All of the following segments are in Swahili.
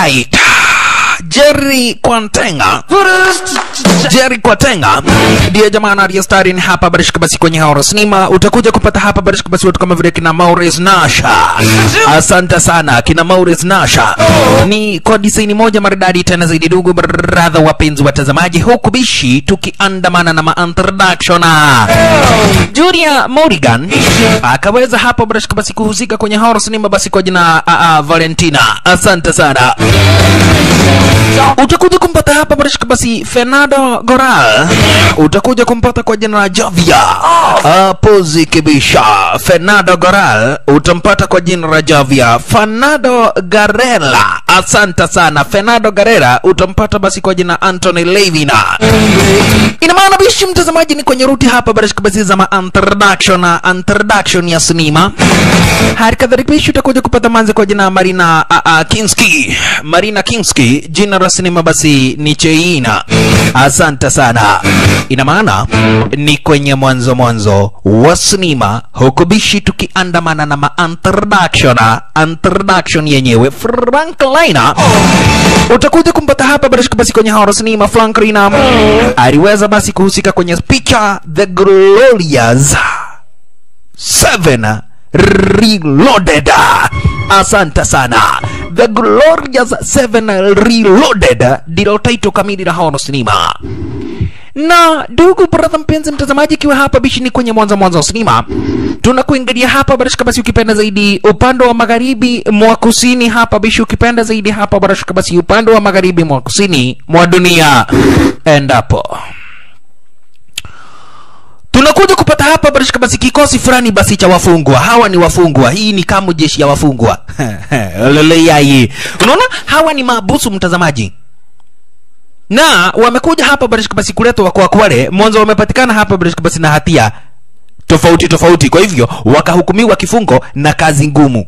right Jerry Kwantenga Jerry Kwatenga ndiye jamaa na aliyestari Starin hapa Barish basi kwenye horror cinema. Utakuja kupata hapa Barish basi watu kama vile kina Maurice Nasha. Asante sana kina Maurice Nasha, ni kwa design moja maridadi tena zaidi. Ndugu brother, wapenzi watazamaji, huku bishi tukiandamana na ma-introduction Julia Morgan akaweza hapa Barish basi kuhusika kwenye horror cinema basi kwa jina Valentina. Asante sana utakuja kumpata hapa barashika basi Fernando Goral, utakuja kumpata kwa jina la Javia Pozi Kibisha. Fernando Goral utampata kwa jina la Javia. Fernando Garela, asante sana. Fernando Garera, utampata basi kwa jina Anthony Levina. Ina maana bishi mtazamaji, ni kwenye ruti hapa barish basi za ma introduction na introduction ya sinema. Hali kadhalika bishi utakuja kupata manzi kwa jina Marina a, a, Kinski. Marina Kinski, jina la sinema basi ni Cheina. Asante sana. Ina maana ni kwenye mwanzo mwanzo wa sinema, huko bishi tukiandamana na ma introduction introduction yenyewe. Frank Lina utakuja kumpata hapa basi kwenye horror sinema. Frank Lina aliweza basi kuhusika kwenye picha The Glorious 7 Reloaded. Asante sana. The Glorious 7 Reloaded ndilo title kamili la horror cinema. Na ndugu brother mpenzi mtazamaji, ikiwa hapa bishi ni kwenye Mwanza Mwanza wa sinema, tunakuingilia hapa barashika basi, ukipenda zaidi upande wa magharibi mwa kusini hapa bishi, ukipenda zaidi hapa barashika basi upande wa magharibi mwa kusini mwa dunia, endapo tunakuja kupata hapa barashika basi kikosi fulani basi cha wafungwa. Hawa ni wafungwa, hii ni kama jeshi ya wafungwa. Unaona, hawa ni maabusu mtazamaji, na wamekuja hapa barashika basi kuletwa wako Kwale. Mwanzo wamepatikana hapa British na hatia tofauti tofauti, kwa hivyo wakahukumiwa kifungo na kazi ngumu.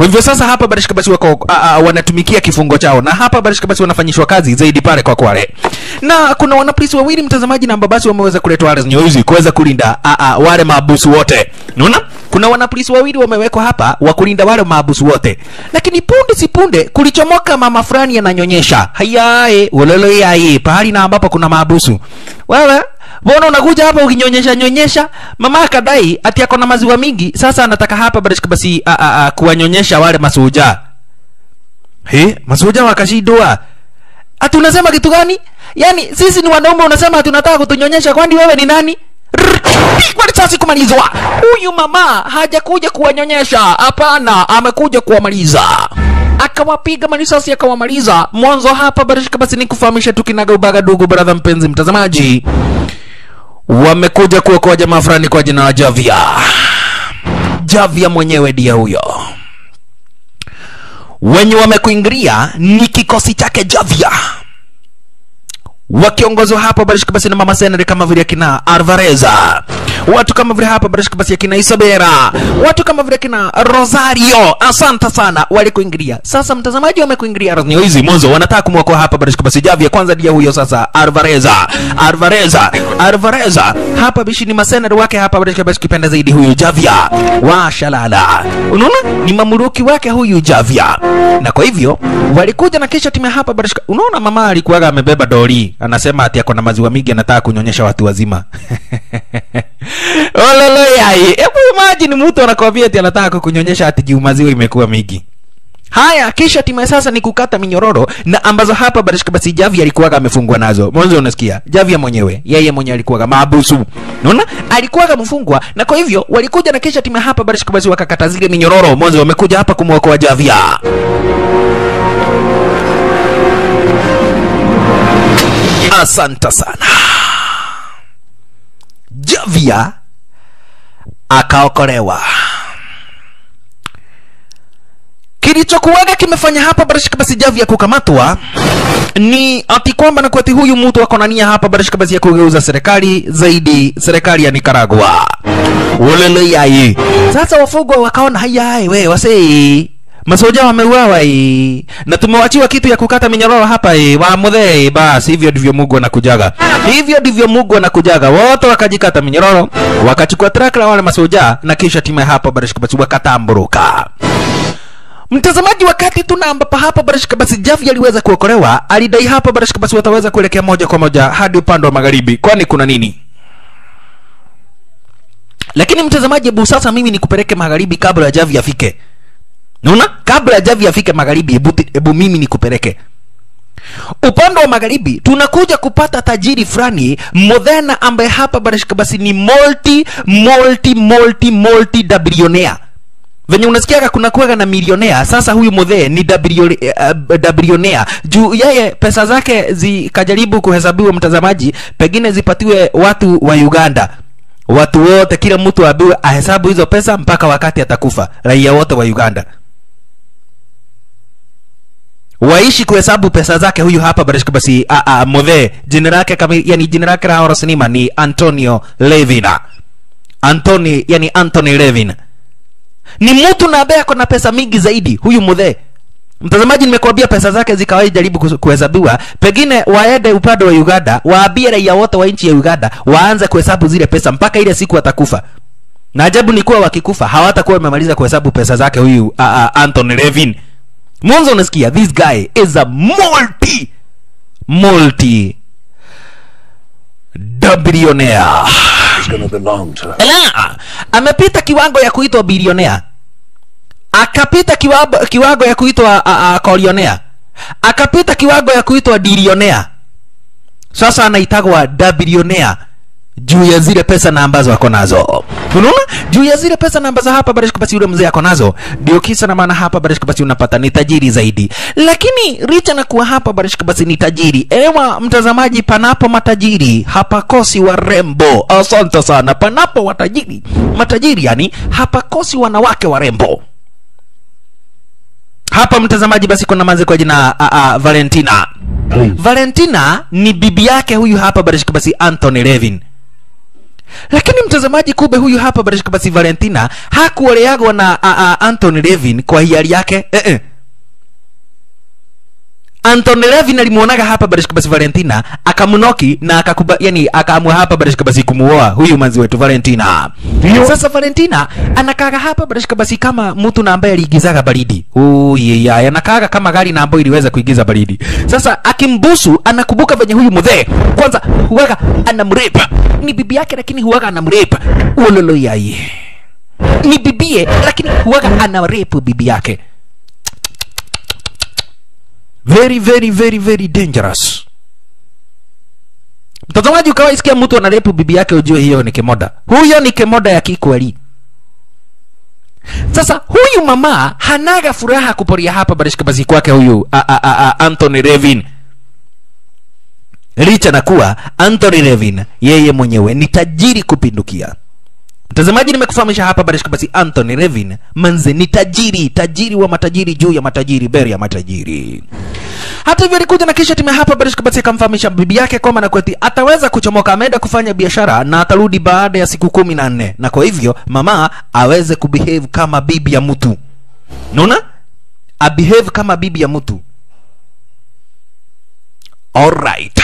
Kwa hivyo sasa hapa barashika basi wako a, a, wanatumikia kifungo chao, na hapa barashika basi wanafanyishwa kazi zaidi pale kwa Kwale, na kuna wanapolisi wawili mtazamaji, na basi wameweza kuletwa wale nyeusi kuweza kulinda a, a, wale maabusu wote. Unaona, kuna wanapolisi wawili wamewekwa hapa wa kulinda wale maabusu wote, lakini punde si punde kulichomoka mama fulani ananyonyesha. Hayae wololo yai, pahali na ambapo kuna maabusu. Wewe Mbona unakuja hapa ukinyonyesha nyonyesha? Mama akadai ati ako na maziwa mingi, sasa anataka hapa basi basi kuwanyonyesha wale masuja. He, masuja wakashidwa. Ati unasema kitu gani? Yaani sisi ni wanaume unasema hatunataka kutunyonyesha kwani wewe ni nani? Pigwa risasi kumalizwa. Huyu mama hajakuja kuwanyonyesha, hapana, amekuja kuwamaliza. Akawapiga marisasi akawamaliza. Mwanzo hapa barishika basi ni kufahamisha tu kinaga ubaga, ndugu brother mpenzi mtazamaji wamekuja kuokoa jamaa fulani kwa jina la Javia. Javia mwenyewe ndiye huyo. Wenye wamekuingilia ni kikosi chake Javia, wakiongozwa hapo barishkbasi na mama senere kama vile akina Alvareza, watu kama vile hapa Barashika basi akina Isabera, watu kama vile kina Rosario. Asante sana walikuingilia. Sasa mtazamaji, wamekuingilia Rosario hizi mwanzo, wanataka kumwokoa hapa Barashika basi Javia. Kwanza dia huyo sasa Alvareza, Alvareza, Alvareza hapa bishi ni masenari wake hapa Barashika basi kipenda zaidi huyu Javia wa Shalala. Unaona ni mamuruki wake huyu Javia, na kwa hivyo walikuja na kisha timu hapa Barashika. Unaona mama alikuwaga amebeba doli anasema ati ako na maziwa mingi anataka kunyonyesha watu wazima ololo yai hebu imagine mtu anakwambia ati anataka kukunyonyesha ati juu maziwa imekuwa mingi. Haya kisha timu sasa ni kukata minyororo na ambazo hapa Barishka basi Javi alikuwaga amefungwa nazo. Mwanzo unasikia Javi mwenyewe yeye mwenyewe alikuwaga maabusu. Unaona? Alikuwaga mfungwa na kwa hivyo walikuja na kisha timu hapa Barishka basi wakakata zile minyororo. Mwanzo wamekuja hapa kumwokoa Javia Asante sana. Javia akaokolewa. Kilichokuwaga kimefanya hapa barashika basi Javia kukamatwa ni ati kwamba na kwati huyu mtu ako na nia hapa barashika basi ya kugeuza serikali zaidi serikali ya Nicaragua. Ulele yai. Sasa wafugwa wakaona hayai we wasei masoja wameuawa hii. Na tumewachiwa kitu ya kukata minyororo hapa hii. Wa mudhee basi hivyo ndivyo Mungu anakujaga. Hivyo ndivyo Mungu anakujaga. Wote wakajikata minyororo wakachukua trakla wale masoja na kisha timu hapa barashika basi wakatamburuka. Mtazamaji wakati tuna ambapo hapa barashika basi javi aliweza kuokolewa alidai hapa barashika basi wataweza kuelekea moja kwa moja hadi upande wa magharibi. Kwani kuna nini? Lakini mtazamaji hebu sasa mimi nikupeleke magharibi kabla ya javi afike naona? Kabla javi afike magharibi hebu hebu mimi nikupeleke. Upande wa magharibi tunakuja kupata tajiri fulani modhena ambaye hapa barashika basi ni multi multi multi multi billionaire venye unasikiaga kuna kuwaga na milionea sasa huyu modhee ni billionaire. Juu yeye pesa zake zikajaribu kuhesabiwa mtazamaji pengine zipatiwe watu wa uganda. Watu wote kila mtu abiwe ahesabu hizo pesa mpaka wakati atakufa raia wote wa uganda waishi kuhesabu pesa zake. Huyu hapa barishika basi a, a, modhe jina lake kama yani jina lake la horosinima ni antonio levina antoni yani anthony levin. Ni mtu na ambaye ako na pesa mingi zaidi. Huyu mudhe mtazamaji nimekuambia pesa zake zikawahi jaribu kuhesabiwa. Pengine waende upande wa uganda waambie raia wote wa nchi ya uganda waanze kuhesabu zile pesa mpaka ile siku atakufa. Na ajabu ni kuwa wakikufa hawatakuwa wamemaliza kuhesabu pesa zake huyu uh, uh, anthony levin mwanzo unasikia this guy is a multi multi billionaire. Amepita kiwango ya kuitwa bilionea akapita kiwango, kiwango ya kuitwa kolionea akapita kiwango ya kuitwa dilionea sasa anaitagwa dabilionea juu ya zile pesa na ambazo ako nazo. Unaona? Juu ya zile pesa na ambazo hapa barishka basi yule mzee ako nazo. Ndio kisa na maana hapa barishka basi unapata ni tajiri zaidi. Lakini richa na kuwa hapa barishka basi ni tajiri. Ewa mtazamaji panapo matajiri hapakosi warembo. Asante sana. Panapo watajiri matajiri yani hapakosi wanawake warembo. Hapa mtazamaji basi kuna manzi kwa jina a, a, valentina. Please. valentina ni bibi yake huyu hapa Barishka basi anthony levin lakini mtazamaji kumbe huyu hapa basi valentina hakuoleagwa na a, a, anthony levin kwa hiari yake eh -eh. Anthony Levin alimuonaga hapa barishika basi Valentina akamnoki na akakuba yani akaamua hapa barishika basi kumuoa huyu manzi wetu Valentina. Ndio. Sasa Valentina anakaga hapa barishika basi kama mtu na ambaye aliigizaga baridi. Oh yeah, anakaga kama gari na ambayo iliweza kuigiza baridi. Sasa akimbusu anakumbuka venye huyu mzee kwanza huwaga anamrepa. Ni bibi yake lakini huwaga anamrepa. Ulolo yaye. Ni bibie lakini huwaga anarepu bibi yake very very very very dangerous. Mtazamaji ukawa isikia mtu anarepu bibi yake ujue hiyo ni kemoda huyo ni kemoda ya kikweli. Sasa huyu mama hanaga furaha kuporia hapa barishkabazi kwake huyu a, a, a, a, anthony revin licha na kuwa anthony revin yeye mwenyewe ni tajiri kupindukia mtazamaji nimekufahamisha hapa barishika basi anthony revin manze ni tajiri tajiri wa matajiri juu ya matajiri beri ya matajiri. Hata hivyo alikuja na kisha timu hapa barishika basi akamfahamisha bibi yake kwamba na kweti ataweza kuchomoka ameenda kufanya biashara na atarudi baada ya siku kumi na nne. Na kwa hivyo mama aweze kubehave kama bibi ya mtu. Unaona, abehave kama bibi ya mtu. Alright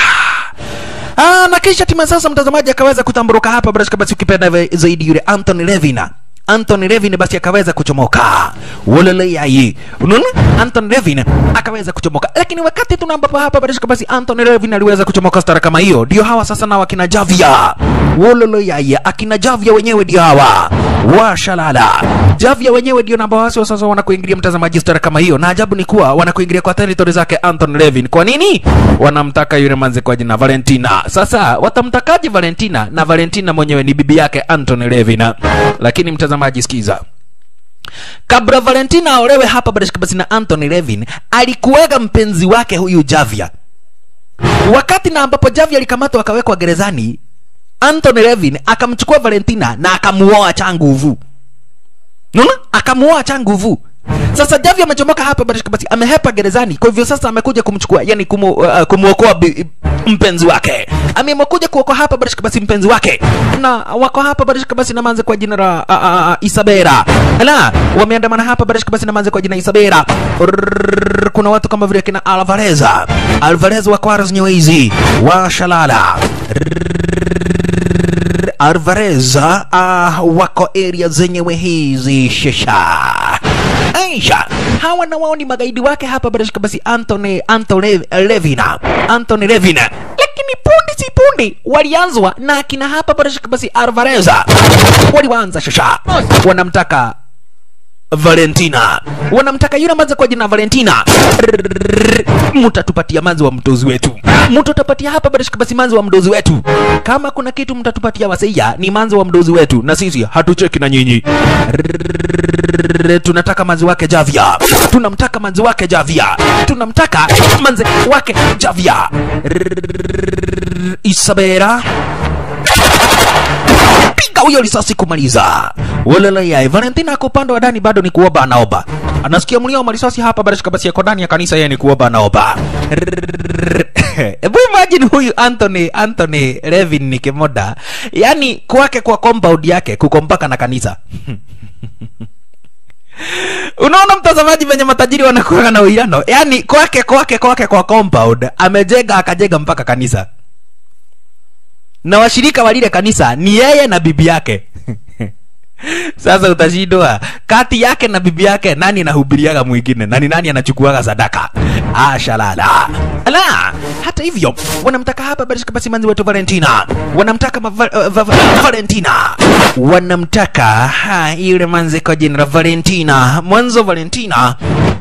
Ah, na kisha timu sasa mtazamaji akaweza kutamburuka hapa barashika basi ukipenda zaidi yule Anthony Levin Anthony Levin basi akaweza kuchomoka. Walele yai unaona? Anthony Levin akaweza kuchomoka. Lakini wakati tuna ambapo hapa barashika basi Anthony Levin aliweza kuchomoka stara kama hiyo ndio hawa sasa na wakina Javia walele yai akina Javia wenyewe ndio hawa. Washalala. Javia wenyewe ndio namba wasi wa sasa wanakuingilia mtazamaji stara kama hiyo. Na ajabu ni kuwa wanakuingilia kwa territory zake Anthony Levin. Kwa nini? Wanamtaka yule manze kwa jina Valentina. Sasa watamtakaje Valentina? Na Valentina mwenyewe ni bibi yake Anthony Levin. Lakini mtazamaji sikiza kabla Valentina aolewe hapa barashika basi na Anthony Levin alikuweka mpenzi wake huyu Javia wakati na ambapo Javia alikamatwa akawekwa gerezani Anthony Levin akamchukua Valentina na akamuoa cha nguvu Unaona? Akamuoa cha nguvu. Sasa Javi amechomoka hapa basi amehepa gerezani. Kwa hivyo sasa amekuja kumchukua, yani kumu, uh, kumuokoa mpenzi wake. Amekuja kuokoa hapa basi mpenzi wake. Na wako hapa barishika basi na manze kwa jina la uh, uh, uh, Isabela. Ala, wameandamana hapa barishika basi na manze kwa jina Isabela. Rrrr, Kuna watu kama vile kina Alvarez. Alvarez wa Quares Nyewezi, wa Shalala. Alvarez uh, wako area zenyewe hizi shesha Aisha hawa na wao ni magaidi wake hapa bila shaka basi Anthony Anthony Levina Anthony Levina lakini punde si punde walianzwa na akina hapa bila shaka basi Alvareza. Waliwaanza shasha. Wanamtaka Valentina. Wanamtaka yule maze kwa jina Valentina. Mtatupatia manzi wa mdozi wetu. Mtatupatia hapa bila shaka basi manzi wa mdozi wetu. Kama kuna kitu mtatupatia wasia ni manzi wa mdozi wetu. Na sisi hatucheki na nyinyi. Tunataka manzi wake Javia. Tunamtaka manzi wake Javia. Tunamtaka manzi wake Javia. Isabela piga huyo risasi kumaliza. Waleleyai valentina ako upande wa ndani bado ni kuoba anaoba anasikia mlio wa risasi hapa barashika basi yako ndani ya kanisa yeye ni kuoba anaoba hebu imagine huyu anthony anthony levin ni kimoda. Yani kwake kwa compound yake kuko mpaka na kanisa. Unaona mtazamaji venye matajiri wanakuwa na uwiano yani kwake kwake kwake kwa compound amejenga akajenga mpaka kanisa na washirika wa lile kanisa ni yeye na bibi yake. Sasa utashindwa kati yake na bibi yake nani anahubiriaga mwingine? Nani nani anachukuaga sadaka ashalala. La hata hivyo wanamtaka hapa basi manzi wetu valentina. Wanamtaka ma, va, va, va, valentina. Wanamtaka ha, yule manzi kwa jina valentina. Mwanzo valentina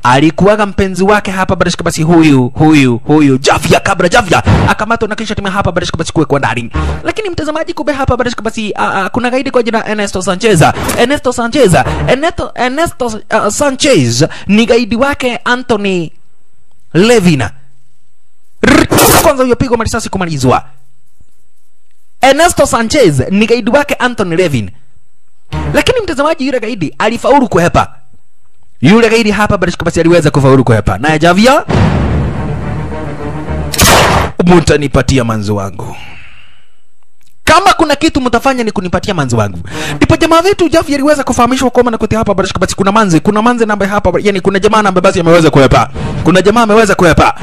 alikuwaga mpenzi wake hapa barishika basi huyu huyu huyu javya kabla javya akamatwa na kisha timia hapa barishika basi kuwekwa ndani. Lakini mtazamaji kumbe hapa barishika basi uh, kuna gaidi kwa jina ernesto sanchez. Ernesto sanchez ernesto, ernesto uh, sanchez ni gaidi wake anthony levina. Kwanza huyo pigo marisasi kumalizwa. Ernesto sanchez ni gaidi wake anthony levin. Lakini mtazamaji yule gaidi alifaulu kuhepa. Yule gaidi hapa barishika basi aliweza kufaulu kuhepa. Naye Javier mutanipatia manzo wangu kama kuna kitu mtafanya ni kunipatia manzi wangu. Ndipo jamaa wetu Jafi aliweza kufahamishwa kwamba na kote hapa barashika basi kuna manzi kuna manzi namba hapa yani kuna jamaa namba basi ameweza kuepa. Kuna jamaa ameweza kuepa.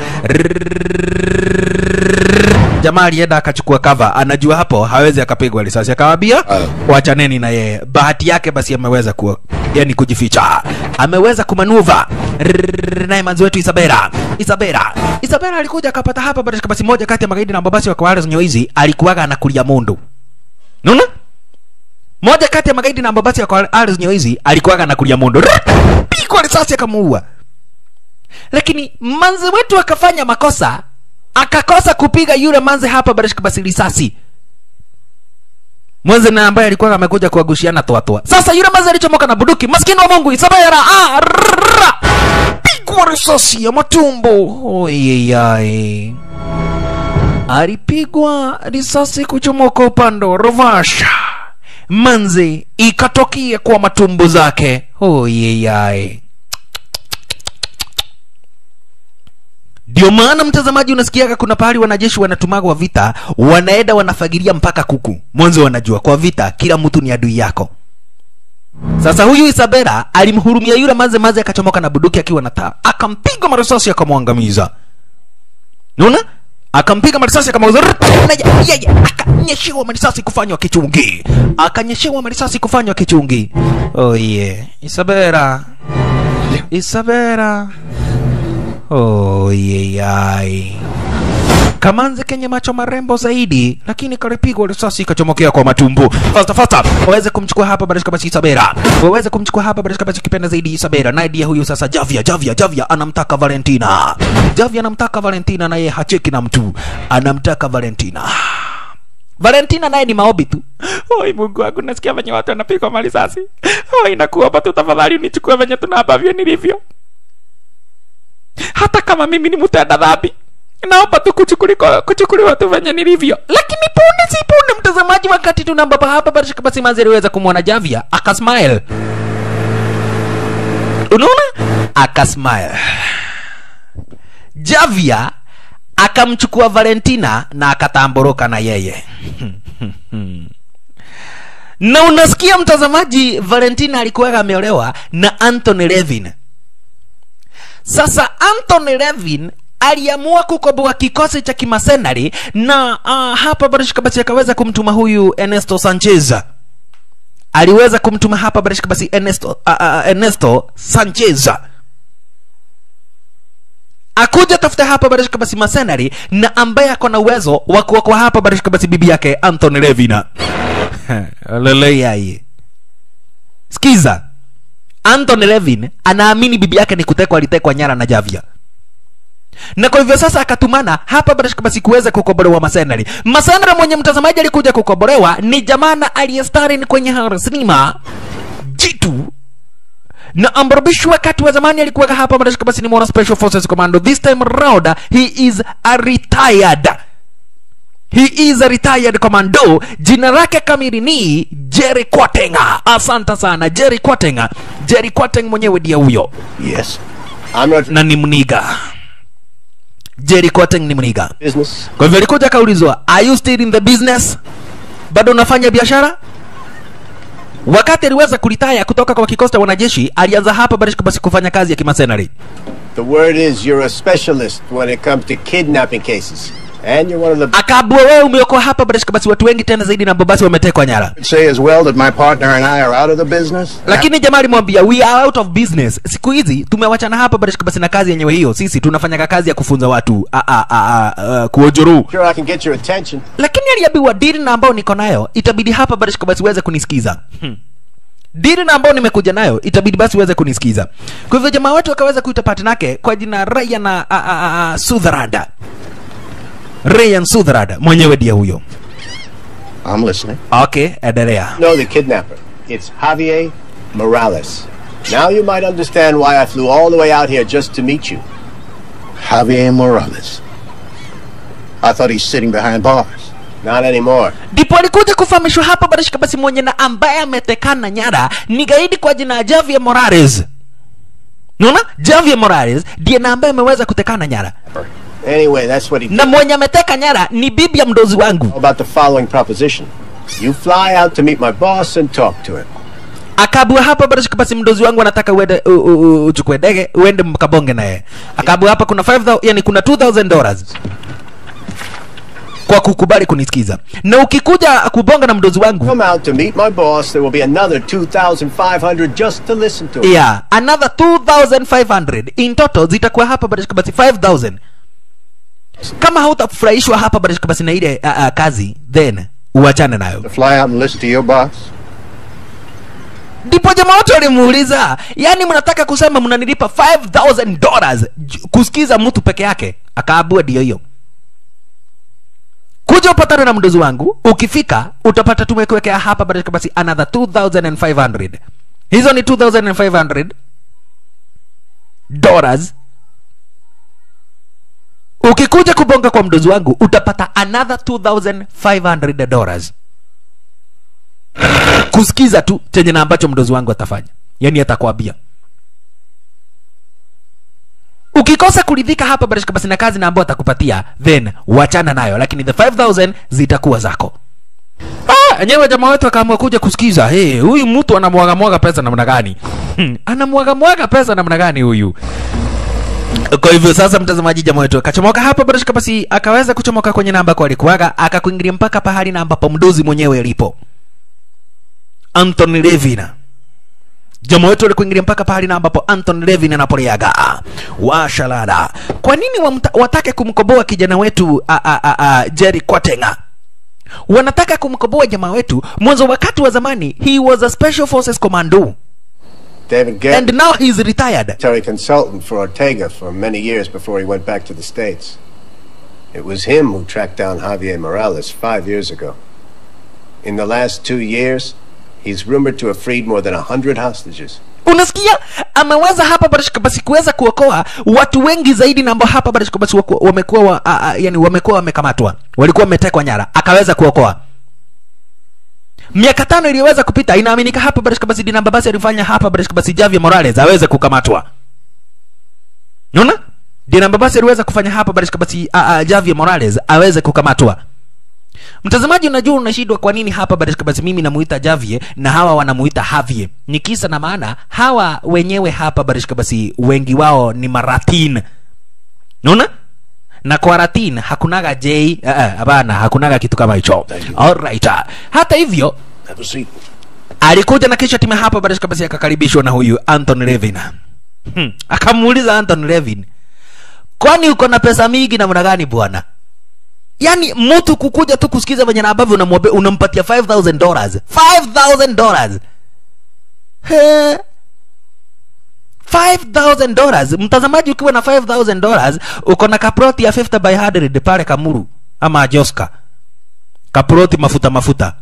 Jamaa alienda akachukua cover. Anajua hapo hawezi akapigwa risasi. Akawaambia wachaneni na yeye. Bahati yake basi ameweza ku yani kujificha. Ameweza kumanuva. Naye manzi wetu Isabela Isabela Isabela alikuja akapata hapa barashika basi moja kati ya magaidi na mabasi wa kawale zenye hizi alikuwaga anakulia mundu Unaona? Moja kati ya magaidi na mabasi wa Kawale zenye hizi alikuwaga anakulia mundu. Pikwa risasi akamuua. Lakini manze wetu akafanya makosa, akakosa kupiga yule manze hapa barashika basi risasi. Mwanze na ambaye alikuwa amekuja kuagushiana toa toa. Sasa yule manze alichomoka na buduki, maskini wa Mungu Isabela ah rrrra. Pigwa risasi ya matumbo. Oyeyai alipigwa risasi kuchomoka upande wa Rovasha. Manzi ikatokea kwa matumbo zake. Oyeyai. Ndio maana mtazamaji, unasikiaga kuna pahali wanajeshi wanatumaga wa vita, wanaenda wanafagilia mpaka kuku. Mwanzo wanajua kwa vita kila mtu ni adui yako. Sasa huyu Isabela alimhurumia yule maze maze, akachomoka na buduki akiwa na taa, akampiga marisasi akamwangamiza. Unaona? akampiga marisasi akamweza yeye akanyeshewa marisasi kufanywa kichungi. Akanyeshewa marisasi kufanywa kichungi. Oh yeah Isabela Isabela oh yeah ai Kamanzi kenye macho marembo zaidi, lakini kalipigwa risasi ikachomokea kwa matumbu Fasta fasta, waweze kumchukua hapa Barishka basi Isabela, waweze kumchukua hapa Barishka basi kipenda zaidi Isabela. Naye dia huyu sasa Javia, Javia, Javia anamtaka Valentina, Javia anamtaka Valentina, naye hacheki na mtu, anamtaka Valentina. Valentina naye ni maombi tu. Oi Mungu wangu, nasikia venye watu wanapigwa marisasi. Oi, nakuomba tu tafadhali unichukue venye tuna ambavyo nilivyo, hata kama mimi ni mtenda dhambi naomba tu kuchukuliwa kuchukuliwa tu venye nilivyo. Lakini punde si punde, mtazamaji, wakati tunambapa hapa Barishka basi Manzi aliweza kumwona Javia akasmile, unaona, akasmile. Javia akamchukua Valentina na akatamboroka na yeye na unasikia mtazamaji, Valentina alikuwa ameolewa na Anthony Levin. Sasa Anthony Levin aliamua kukoboa kikosi cha kimasenari na uh, hapa Barish Kabasi akaweza kumtuma huyu Ernesto Sanchez. Aliweza kumtuma hapa Barish Kabasi Ernesto, uh, uh, Ernesto Sanchez. Akuja tafuta hapa Barish Kabasi masenari na ambaye ako na uwezo wa kuokoa hapa Barish Kabasi bibi yake Anthony Levina. Haleluya! skiza Anthony Levin anaamini bibi yake ni kutekwa alitekwa nyara na Javia na kwa hivyo sasa akatumana hapa bado basi sikuweza kukobolewa masenari masenari mwenye mtazamaji alikuja kukobolewa ni jamana aliyestarin kwenye hara sinema jitu na ambabishi wakati wa zamani alikuwa hapa barishika basi ni mwana special forces commando this time round he is a retired He is a retired commando. Jina lake kamili ni Jerry Kwatenga. Asante sana Jerry Kwatenga. Jerry Kwateng mwenyewe ndiye huyo Yes. I'm not na ni mniga. Jerry Kwateng ni mniga. business. Kwa hivyo alikuja akaulizwa, are you still in the business? Bado unafanya biashara? Wakati aliweza kulitaya kutoka kwa kikosi cha wanajeshi, alianza hapa basi kufanya kazi ya kimasenari. The word is you're a specialist when it comes to kidnapping cases. And you're one of the Akaabua wewe umeokoa hapa Barishka basi watu wengi tena zaidi na babasi basi wametekwa nyara. Say as well that my partner and I are out of the business. lakini jamaa alimwambia we are out of business siku hizi tumewachana hapa barishika basi na kazi yenyewe hiyo sisi tunafanya kazi ya kufunza watu a, a, a, a, kuojuru sure I can get your attention. lakini aliambiwa deal na ambao niko nayo itabidi hapa barishika basi uweze kunisikiza hmm. dili na ambao nimekuja nayo itabidi basi uweze kunisikiza kwa hivyo jamaa wetu akaweza kuita patinake kwa jina Ryan a, a, Ryan Sutherland mwenyewe ndiye huyo I'm listening. okay endelea No, the kidnapper. It's Javier Morales. Now you might understand why I flew all the way out here just to meet you. Javier Morales. I thought he's sitting behind bars. Not anymore. ndipo alikuja kufahamishwa hapa barashika basi mwenye na ambaye ametekana nyara ni gaidi kwa jina ya Javier Morales Unaona? Javier Morales ndiye na ambaye ameweza kutekana nyara Anyway, that's what he did. na mwenye ameteka nyara ni bibi ya mdozi wangu about the following proposition? You fly out to meet my boss and talk to him. akabua hapa barashika basi mdozi wangu anataka uende uchukue ndege uende mkabonge naye akabua hapa kuna 5000 yani kuna 2000 dollars kwa kukubali kunisikiza na ukikuja kubonga na mdozi wangu Come out to meet my boss. There will be another 2,500 just to listen to him. yeah another 2500 in total zitakuwa hapa barashika basi 5000 kama hautafurahishwa hapa basi na ile uh, uh, kazi then uachane nayo. Ndipo jamaa wote walimuuliza yani mnataka kusema mnanilipa 5000 dollars kusikiza mtu peke yake? Akaabua ndio hiyo. Kuja upatane na mdozi wangu ukifika utapata tumekuwekea hapa basi another 2500 hizo ni 2500 dollars ukikuja kubonga kwa mdozi wangu utapata another 2500 dollars. Kusikiza tu chenye na ambacho mdozi wangu atafanya. Yani atakwambia. Ukikosa kuridhika hapa barishika basi na kazi na ambayo atakupatia then wachana nayo lakini the 5000 zitakuwa zako. Ah, enyewe jamaa wetu akaamua kuja kusikiza. Hey, huyu mtu anamwaga mwaga pesa namna gani? Hmm, anamwaga mwaga pesa namna gani huyu kwa hivyo sasa mtazamaji jamaa wetu akachomoka hapa barishika basi akaweza kuchomoka kwenye namba kwa alikuwaga akakuingilia mpaka pahali na ambapo mdozi mwenyewe alipo. Anthony Levin jamaa wetu alikuingilia mpaka pahali na ambapo Anthony Levin anapoleaga washalada. kwa nini wamta, watake kumkoboa kijana wetu a, a, a, a, Jerry Kwatenga? Wanataka kumkoboa jamaa wetu. Mwanzo wakati wa zamani he was a special forces commando David Gett, and now he's retired Terry consultant for Ortega for many years before he went back to the States. It was him who tracked down Javier Morales five years ago. In the last two years, he's rumored to have freed more than a hundred hostages. unasikia ameweza hapa barashika basi kuweza kuokoa watu wengi zaidi na ambao hapa barashika basi wamekuwa wa, yani wamekuwa wamekamatwa walikuwa wametekwa nyara akaweza kuokoa miaka tano iliyoweza kupita inaaminika hapa barashika basi dinamba basi alifanya hapa barashika basi Javier Morales aweze kukamatwa. Unaona? Dinamba basi aliweza kufanya hapa a, a, Javier Morales aweze kukamatwa. Mtazamaji unajua unashindwa kwa nini hapa barashika basi mimi namuita Javier na hawa wanamuita Javier. Ni kisa na maana hawa wenyewe hapa barashika basi wengi wao ni maratin. Naona na kwa ratin hakunaga j eh, hapana hakunaga kitu kama hicho. Alright hata hivyo alikuja na kisha timu hapa baada kabisa akakaribishwa na huyu Anton Levin. Hmm. akamuuliza Anton Levin kwani uko na pesa mingi namna gani bwana? Yaani mtu kukuja tu kusikiza venye na ambavyo unamwambia unampatia 5000 dollars. 5000 dollars. He. 5000 dollars mtazamaji ukiwa na $5000 uko na kaproti ya 50 by 100 pale kamuru ama joska kaproti mafuta mafuta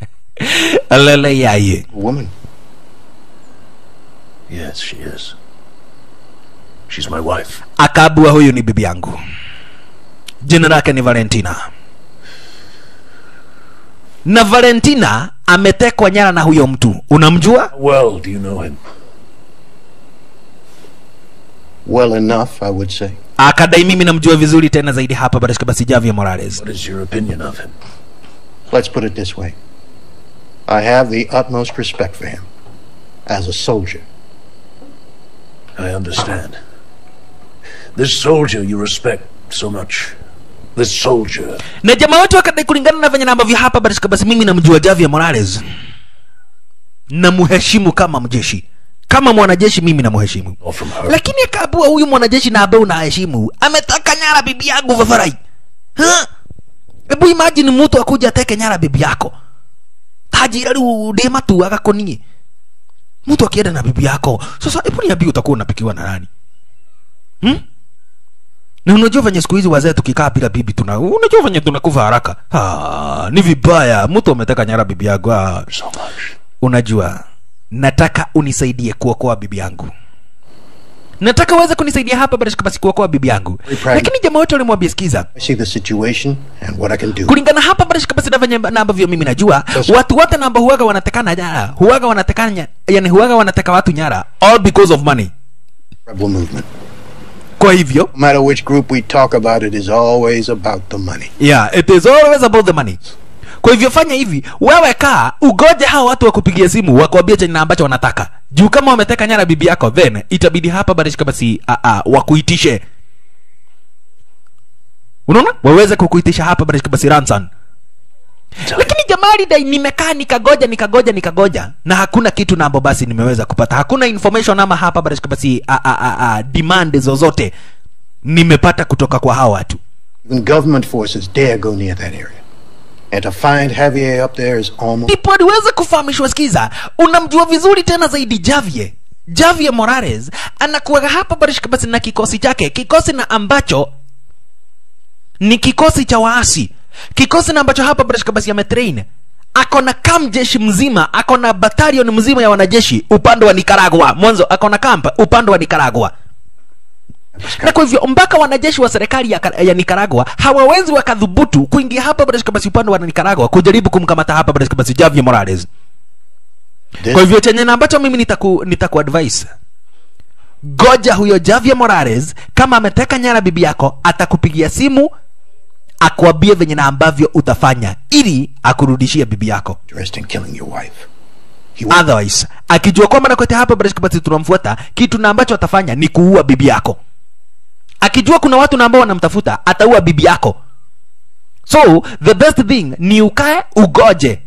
alele yaye Woman. Yes, she is. She's my wife. akabua huyu ni bibi yangu jina lake ni valentina na valentina ametekwa nyara na huyo mtu unamjua well do you know him? Well enough, I would say. akadai mimi namjua vizuri tena zaidi hapa barashika basi javier morales What is your opinion of him? Let's put it this way. I have the utmost respect for him. As a soldier. I understand. This soldier you respect so much. This soldier. na jamaa wote wakadai kulingana na venye ambavyo hapa barashika basi mimi namjua Javier morales namuheshimu kama mjeshi kama mwanajeshi mimi her. lakini akaabua huyu mwanajeshi na ambaye unaheshimu ametaka nyara bibi yangu vafarai hebu imagine mtu akuja ateke nyara bibi yako. Tajira riu ndima tu agakonie. Mtu akienda na bibi yako. Sasa hebu niambie utakuwa unapikiwa na nani? Hmm? na unajua venye siku hizi wazee tukikaa bila bibi tuna unajua venye tunakufa haraka. Ah, ni vibaya. Mtu ameteka nyara bibi yako. ah, So unajua nataka unisaidie kuokoa bibi yangu. Nataka uweze kunisaidia hapa basi kuokoa bibi yangu. Lakini jamaa wote walimwambia sikiza. I see the situation and what I can do. kulingana hapa basi na venye na ambavyo mimi najua so, watu wote na ambao huwaga wanatekana nyara huwaga wanatekana yani huwaga wanateka watu nyara all because of money. Rebel movement. kwa hivyo No matter which group we talk about, it is always about the money. yeah it is always about the money kwa hivyo fanya hivi. Wewe kaa ugoje hao watu wakupigia simu wakuambia chenye ambacho wanataka. Juu kama wameteka nyara bibi yako then itabidi hapa barishika basi a, a, wakuitishe. Unaona? Waweze kukuitisha hapa barishika basi ransan lakini jamali dai nimekaa nikagoja nikagoja nikagoja na hakuna kitu nambo basi nimeweza kupata. Hakuna information ama hapa barishika basi a, a, a, a, demand zozote. Nimepata kutoka kwa hawa watu. When government forces dare go near that area. And to find Javier up there is almost ndipo aliweza kufahamishwa skiza unamjua vizuri tena zaidi Javier. Javier morales anakuwaga hapa barishika basi na kikosi chake. Kikosi na ambacho ni kikosi cha waasi. Kikosi na ambacho hapa barishika basi ametrain. Ako na kam jeshi mzima ako na batalion mzima ya wanajeshi upande wa Nicaragua. mwanzo ako na kamp upande wa nikaragua na kwa hivyo mpaka wanajeshi wa serikali ya, ya Nicaragua hawawezi wakadhubutu kuingia hapa barishika basi upande wa Nicaragua kujaribu kumkamata hapa barishika basi Javier morales. This kwa hivyo chenye na ambacho mimi nitaku, nitaku advise goja huyo Javier morales kama ameteka nyara bibi yako atakupigia simu akuambie venye na ambavyo utafanya ili akurudishie bibi yako. Otherwise akijua kwamba nakote hapa basi tunamfuata kitu na ambacho atafanya ni kuua bibi yako akijua kuna watu na ambao wanamtafuta ataua bibi yako. So the best thing ni ukae ugoje.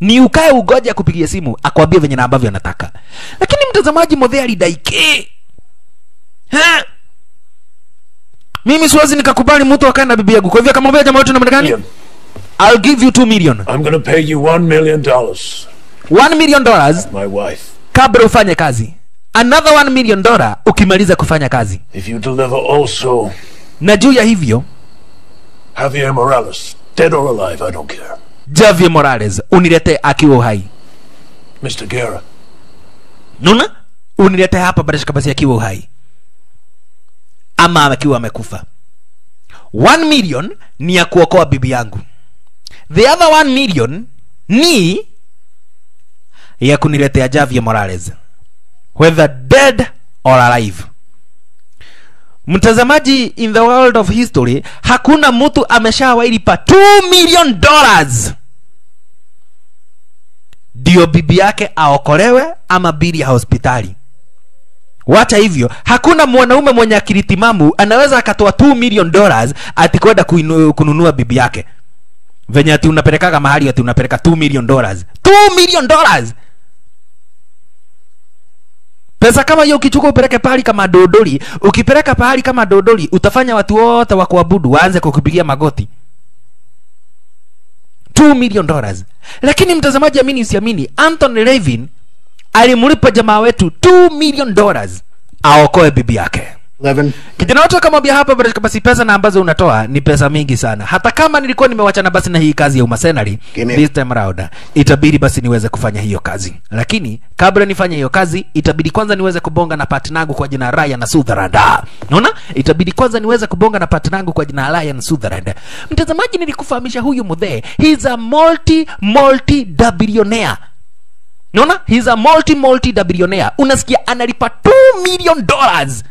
Ni ukae ugoje akupigia simu akwambie venye na ambavyo anataka. Lakini mtazamaji modhe alidaike Ha? mimi siwezi nikakubali mtu akae na bibi yangu. Kwa hivyo akamwambia jamaa wetu namna gani? I'll give you 2 million. I'm going to pay you 1 million dollars. 1 million dollars? My wife. kabla ufanye kazi another 1 million dollar ukimaliza kufanya kazi. If you deliver also na juu ya hivyo Javier Morales, dead or alive, I don't care. Javier Morales unilete akiwa uhai. Mr. Guerra, nuna unilete hapa barashika basi akiwa uhai. Ama akiwa amekufa. 1 million ni ya kuokoa bibi yangu. The other 1 million ni ya kuniletea Javier Morales whether dead or alive. Mtazamaji in the world of history hakuna mtu ameshawailipa 2 million dollars. Ndio bibi yake aokolewe ama bili ya hospitali. Wacha hivyo hakuna mwanaume mwenye akili timamu anaweza akatoa 2 million dollars ati kwenda kununua bibi yake. Venye ati unapelekaga mahali ati unapeleka 2 million dollars. 2 million dollars pesa kama hiyo ukichukua upeleke pahali kama dodoli ukipeleka pahali kama dodoli utafanya watu wote wa kuabudu waanze kukupigia magoti. 2 million dollars. Lakini mtazamaji amini usiamini anthony levin alimlipa jamaa wetu 2 million dollars aokoe bibi yake Eleven. kijana wote akamwambia hapa basi pesa na ambazo unatoa ni pesa mingi sana. Hata kama nilikuwa nimewachana basi na hii kazi ya umasenari this time round itabidi basi niweze kufanya hiyo kazi. Lakini kabla nifanye hiyo kazi itabidi kwanza niweze kubonga na partner kwa jina Ryan Sutherland. Unaona? Itabidi kwanza niweze kubonga na partner kwa jina Ryan Sutherland. Mtazamaji nilikufahamisha huyu mudhee he's a multi multi billionaire unaona? He's a multi multi billionaire unasikia analipa 2 million dollars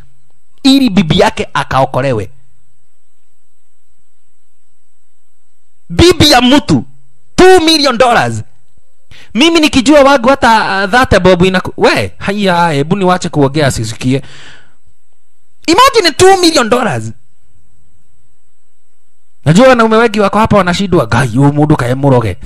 ili bibi yake akaokolewe. Bibi ya mtu 2 million dollars. Mimi nikijua wagu hata uh, dhate bobu inaku we haya hebu niwache kuogea sisikie. Imagine 2 million dollars najua wanaume wengi wako hapa wanashindwa. Gai huyu mtu kae muroge.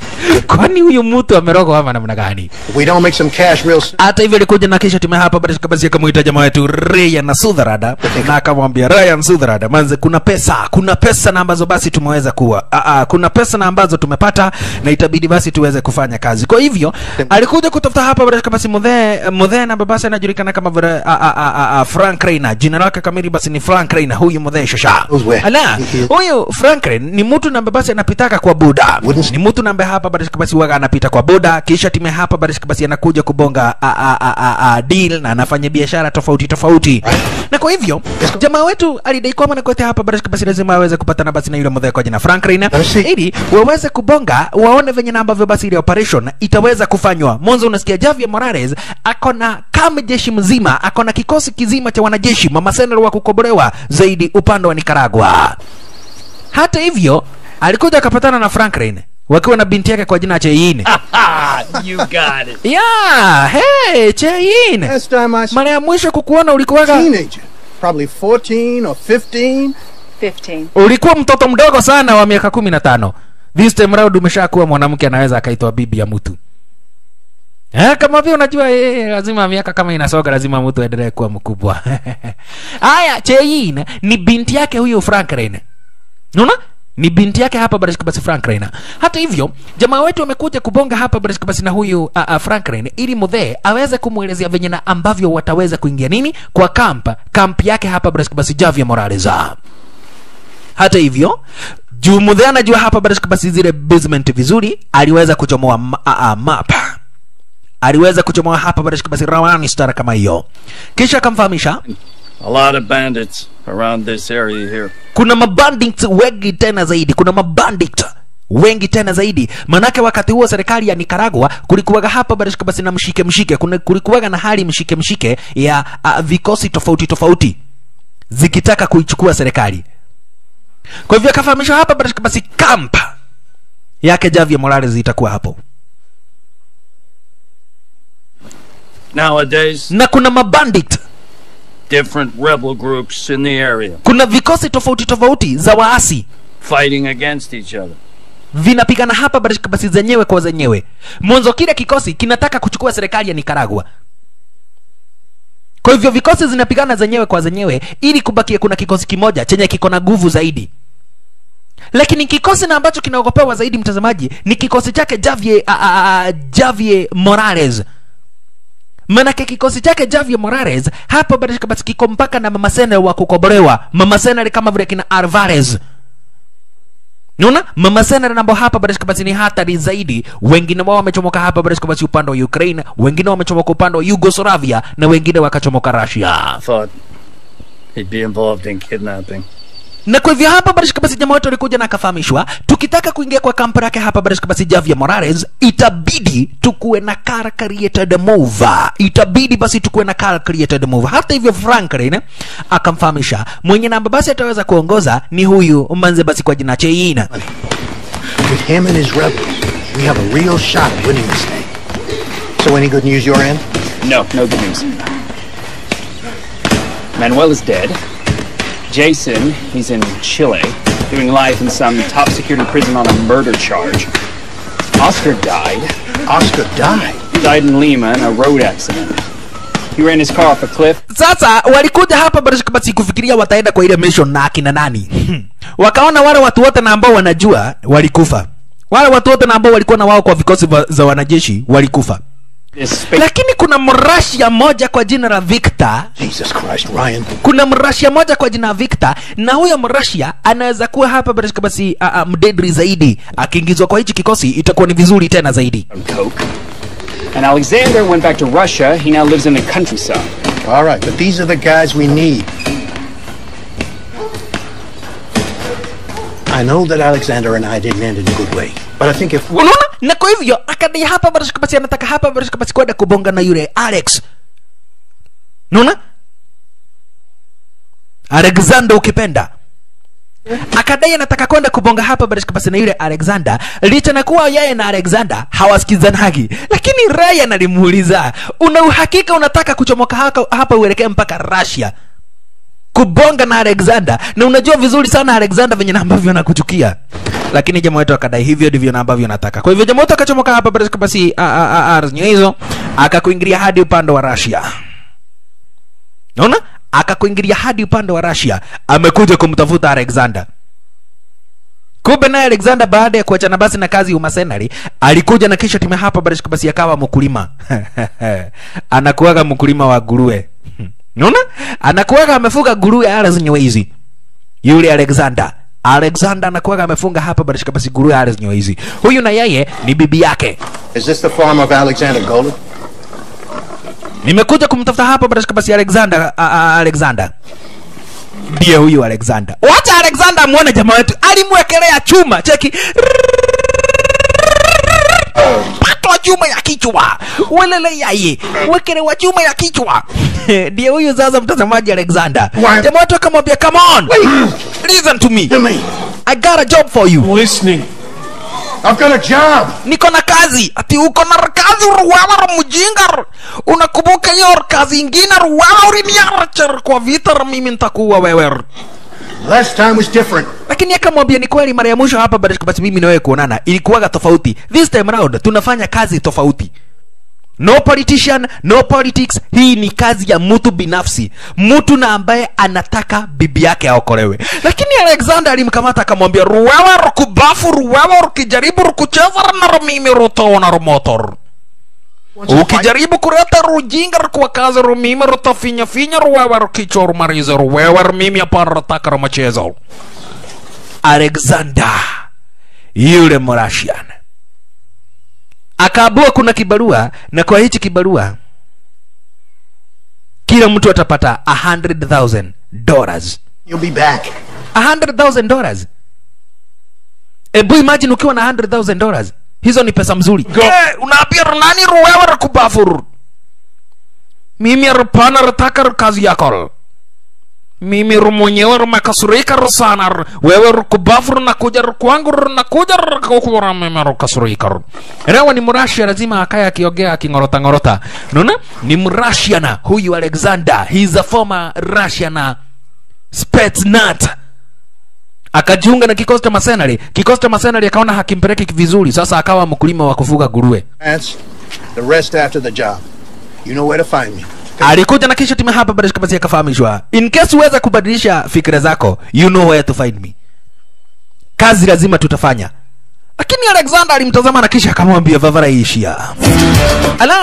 Kwani huyu mtu amerogwa ama namna gani? We don't make some cash real soon, hata hivyo alikuja na kisha tume hapa baada kabasi akamwita jamaa wetu Ryan Sudharada na akamwambia Ryan Sudharada, manze kuna pesa kuna pesa na ambazo basi tumeweza kuwa a, a, kuna pesa na ambazo tumepata na itabidi basi tuweze kufanya kazi. Kwa hivyo alikuja kutafuta hapa baada basi mudhe mudhe na babasi anajulikana kama vile a, a, a, a, a, Frank Reina jina lake kamili basi ni Frank Reina huyu mudhe shosha. Ala huyu is. Franklin ni mtu nambe basi anapitaka kwa boda ni mtu nambe hapa barishika basi waga anapita kwa boda kisha time hapa barishika basi anakuja kubonga a, a, a, a, a, deal na anafanya biashara tofauti tofauti. Na kwa hivyo jamaa wetu alidai kwamba nakote hapa barishika basi lazima aweze kupatana basi na yule mdhee kwa jina Franklin ili waweze kubonga waone venye na ambavyo basi ile operation itaweza kufanywa. Mwanzo unasikia Javier Morales akona kama jeshi mzima akona kikosi kizima cha wanajeshi mama senero wa kukobolewa zaidi upande wa Nicaragua hata hivyo alikuja akapatana na Franklin wakiwa na binti yake kwa jina ya Cheyin. you got it. yeah, hey, Cheyin. last time I Mara ya mwisho kukuona ulikuwaga teenager, probably 14 or 15. 15. ulikuwa mtoto mdogo sana wa miaka kumi na tano. This time round umeshakuwa mwanamke anaweza akaitwa bibi ya mtu. Eh, kama vile unajua eh, lazima miaka kama inasoga lazima mtu aendelee kuwa mkubwa. Haya, Cheyin ni binti yake huyo Franklin. Unaona? Ni binti yake hapa basi Frank Reina. Hata hivyo, jamaa wetu amekuja kubonga hapa basi na huyu uh, uh, Reina ili mudhee aweze kumwelezea venye na ambavyo wataweza kuingia nini kwa camp, kamp yake hapa basi Javier Morales. Hata hivyo, juu mudhee anajua hapa basi zile basement vizuri, aliweza kuchomoa ma, uh, uh, map aliweza kuchomoa hapa basi rawani star kama hiyo, kisha akamfahamisha A lot of bandits around this area here. kuna mabandit wengi tena zaidi. Kuna mabandit wengi tena zaidi. Manake wakati huo serikali ya nicaragua kulikuwaga hapa barishika basi na mshike mshike kuna kulikuwaga na hali mshike mshike ya uh, vikosi tofauti tofauti zikitaka kuichukua serikali. Kwa hivyo akafahamishwa hapa barishika basi camp yake Javier Morales itakuwa hapo. Nowadays, na kuna mabandit different rebel groups in the area. Kuna vikosi tofauti tofauti za waasi. Fighting against each other. vinapigana hapa basi zenyewe kwa zenyewe. Mwanzo kile kikosi kinataka kuchukua serikali ya nicaragua. Kwa hivyo vikosi zinapigana zenyewe kwa zenyewe ili kubakia kuna kikosi kimoja chenye kiko na nguvu zaidi. Lakini kikosi na ambacho kinaogopewa zaidi mtazamaji ni kikosi chake Javier, Javier Morales manake kikosi chake Javier Morales barishika basi kiko mpaka na mama Senel wa kukobolewa mama Senel kama vile kina Alvarez Unaona? Mama Senera namba hapa barishika basi ni hatari zaidi. Wengine wao wamechomoka hapa barishika basi upande wa Ukraine, wengine wamechomoka upande wa Yugoslavia na wengine wakachomoka Russia. Thought he'd be involved in kidnapping. Na kwa hivyo hapa barishika basi jamaa wetu alikuja na akafahamishwa, tukitaka kuingia kwa kampu yake hapa barishika basi Javier Morales, itabidi tukuwe na car created mover, Itabidi basi tukuwe na car created mover. Hata hivyo Franklin akamfahamisha mwenye namba basi ataweza kuongoza ni huyu manze basi kwa jina Cheina. With him and his rebels, we have a real shot at winning this thing. So any good news your end? No, no good news. Manuel is dead. Jason, he's in Chile, doing life in some top security prison on a murder charge. Oscar died. Oscar died. Died in Lima in a road accident. He ran his car off a cliff. sasa walikuja hapa bado kama kufikiria wataenda kwa ile mission na akina nani wakaona wale watu wote na ambao wanajua walikufa wale watu wote na ambao walikuwa na wao kwa vikosi za wanajeshi walikufa lakini kuna mrasia moja kwa jina la Victor Jesus Christ, Ryan. kuna mrasia moja kwa jina la Victor na huyo mrasia anaweza kuwa hapa barashika basi uh, uh, mdedri zaidi akiingizwa kwa hichi kikosi itakuwa ni vizuri tena zaidi. And Alexander went back to Russia. He now lives in the countryside. All right, but these are the guys we need. I know that Alexander and I didn't end in a good way, but I think if unaona? Na kwa hivyo akadai hapa barashika basi anataka hapa barashika basi kwenda kubonga na yule alex. Unaona? alexander ukipenda. Akadai anataka kwenda kubonga hapa barashika basi na yule alexander. Licha na kuwa yeye na alexander hawasikizanagi. Lakini ryan alimuuliza una uhakika unataka kuchomoka hapa uelekee mpaka russia kubonga na alexander. Na unajua vizuri sana alexander venye na ambavyo anakuchukia. Lakini jamaa wetu akadai hivyo ndivyo na ambavyo nataka kwa hivyo jamaa wetu akachomoka hapa basi basi a- a- a- a- zenye hizo akakuingilia hadi upande wa russia. Naona? Akakuingilia hadi upande wa russia amekuja kumtafuta alexander. Kumbe naye alexander baada ya kuachana basi na kazi ya umasenari alikuja na kisha timu hapa basi akawa mkulima. Anakuwaga mkulima wa nguruwe naona anakuwaga amefuga nguruwe ala zenyewe hizi yule alexander. Alexander anakuwaga amefunga hapa basi basi nguruwe ala zenyewe hizi huyu na yeye ni bibi yake. Is this the farm of Alexander Golub? nimekuja kumtafuta hapa barishika basi alexander a, a, alexander. Ndiye huyu alexander. Wacha alexander amwone jamaa wetu. Alimwekelea chuma. Cheki patwa juma ya kichwa. Welele wekere wa juma ya kichwa. Ndiye huyu sasa mtazamaji alexander. Jamaa wetu akamwambia come on. Listen to me. I got a job for you. Listening. I've got a job. niko na kazi. Ati uko na kazi ruwawa mjinga unakumbuka hiyo kazi ingine ruwawa uliniacha kwa vita mimi nitakuwa wewe Last time was different. lakini akamwambia ni kweli mara ya mwisho hapa basi basi mimi na wewe kuonana ilikuwaga tofauti. This time round tunafanya kazi tofauti. No politician no politics. Hii ni kazi ya mtu binafsi. Mtu na ambaye anataka bibi yake aokolewe. Lakini alexander alimkamata akamwambia ruwewe rukubafu ruwewe rukijaribu rukucheza na mimi rutaona rumotor ukijaribu kurata rujinga kwa rumima rutafinyafinya rutafinya finya ruwewe rukichwa rumariza ruwewe rumimi apana rataka rumachezo alexander yule morasian akaabua kuna kibarua na kwa hichi kibarua kila mtu atapata 100000 dollars. You'll be back. 100000 dollars? Ebu imagine ukiwa na 100000 dollars hizo ni pesa mzuri. Eh, unaambia nani ruwewe rakubafur mimi rupana rataka kazi yako mimi mwenyewe rumekasurika ru. Sana ru. wewe rukubafu runakuja ru kwangu runakuja rukukura mimi rukasurika rewa ni murashia lazima akaya akiogea akingorota ngorota. Naona ni mrasiana huyu alexander. He's a former russian spetsnat akajiunga na kikosi cha masenari kikosi cha masenari akaona hakimpeleki vizuri sasa akawa mkulima wa kufuga nguruwe the rest after the job. You know where to find me. alikuja na kisha timu hapa baada ya kafahamishwa. in case uweza kubadilisha fikra zako you know where to find me kazi lazima tutafanya lakini alexander alimtazama na kisha akamwambia vavara ishia. ala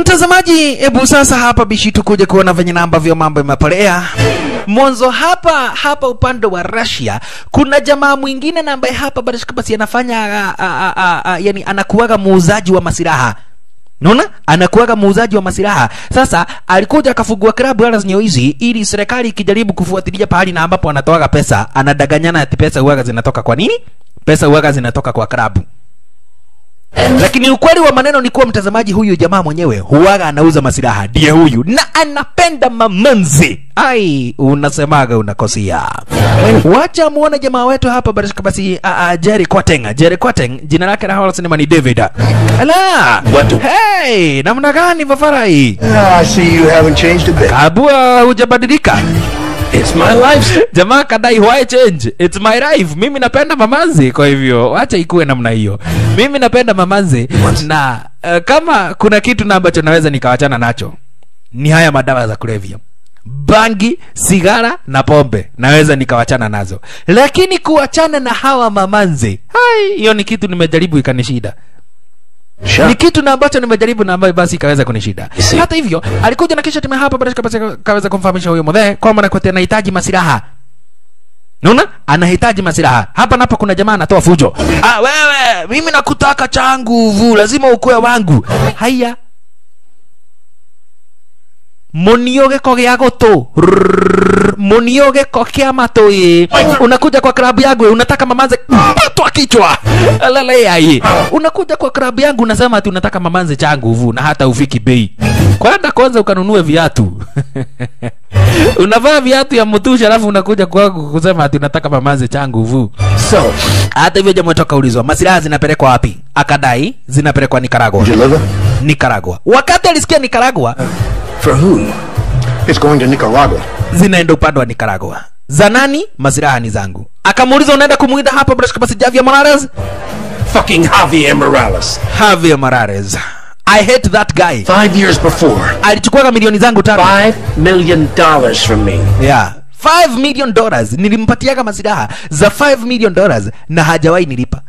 mtazamaji hebu sasa hapa bishi tukuje kuona venye namba vya mambo imepolea mwanzo hapa hapa upande wa russia kuna jamaa mwingine na ambaye hapa basi anafanya a, a, a, a, yani anakuwaga muuzaji wa masiraha naona anakuwaga muuzaji wa masiraha sasa alikuja akafungua klabu ala zenye hizi ili serikali ikijaribu kufuatilia pahali na ambapo anatoaga pesa anadaganyana ati pesa huaga zinatoka kwa nini? Pesa huaga zinatoka kwa klabu lakini ukweli wa maneno ni kuwa mtazamaji huyu jamaa mwenyewe huwaga anauza masilaha, ndiye huyu. Na anapenda mamanzi. Ai unasemaga unakosia wacha muone jamaa wetu hapa basi basi Jerry Kwateng. Jerry Quateng jina lake la sinema ni David. Ala! Hey namna gani vafarai Ah, I see you haven't changed a bit. kabua hujabadilika It's my life. jamaa kadai why change? It's my life. Mimi napenda mamanzi kwa hivyo wacha ikuwe namna hiyo. Mimi napenda mamanzi na uh, kama kuna kitu na ambacho naweza nikawachana nacho ni haya madawa za kulevya. Bangi sigara na pombe naweza nikawachana nazo. Lakini kuachana na hawa mamanzi hai hiyo ni kitu nimejaribu ikanishida ni kitu na ambacho nimejaribu na ambayo basi ikaweza kunishida. Shida hata hivyo alikuja na kisha timu hapa baada basi kaweza kumfahamisha huyo mdhee kwamba nakwati anahitaji masiraha. Nuna anahitaji masiraha. Hapa napo kuna jamaa anatoa fujo. Ah, wewe mimi nakutaka changu vu lazima ukue wangu. Haya munio giko gũtũ Rrrr, munio giko kĩa matũĩ unakuja kwa klabu yangu unataka mamanze patwa kichwa leleyai unakuja kwa klabu yangu unasema ati unataka mamanze changu uvu na hata ufiki bei kwenda kwanza ukanunue viatu unavaa viatu ya mtusha alafu unakuja kwangu kusema ati unataka mamanze changu uvu So, hata hivyo jamaa wetu akaulizwa masilaha zinapelekwa wapi akadai zinapelekwa nikaragua Nicaragua nikaragua wakati alisikia nikaragua for who? It's going to Nicaragua. zinaenda upande wa Nicaragua. za nani? Masilaha ni zangu. Akamuuliza unaenda kumuida hapa basi Javier Morales? Fucking Javier Morales. Javier Morales. I hate that guy. Five years before, alichukua milioni zangu tano. Five million dollars from me. yeah. 5 million dollars. Nilimpatiaga masilaha za 5 million dollars na hajawahi nilipa.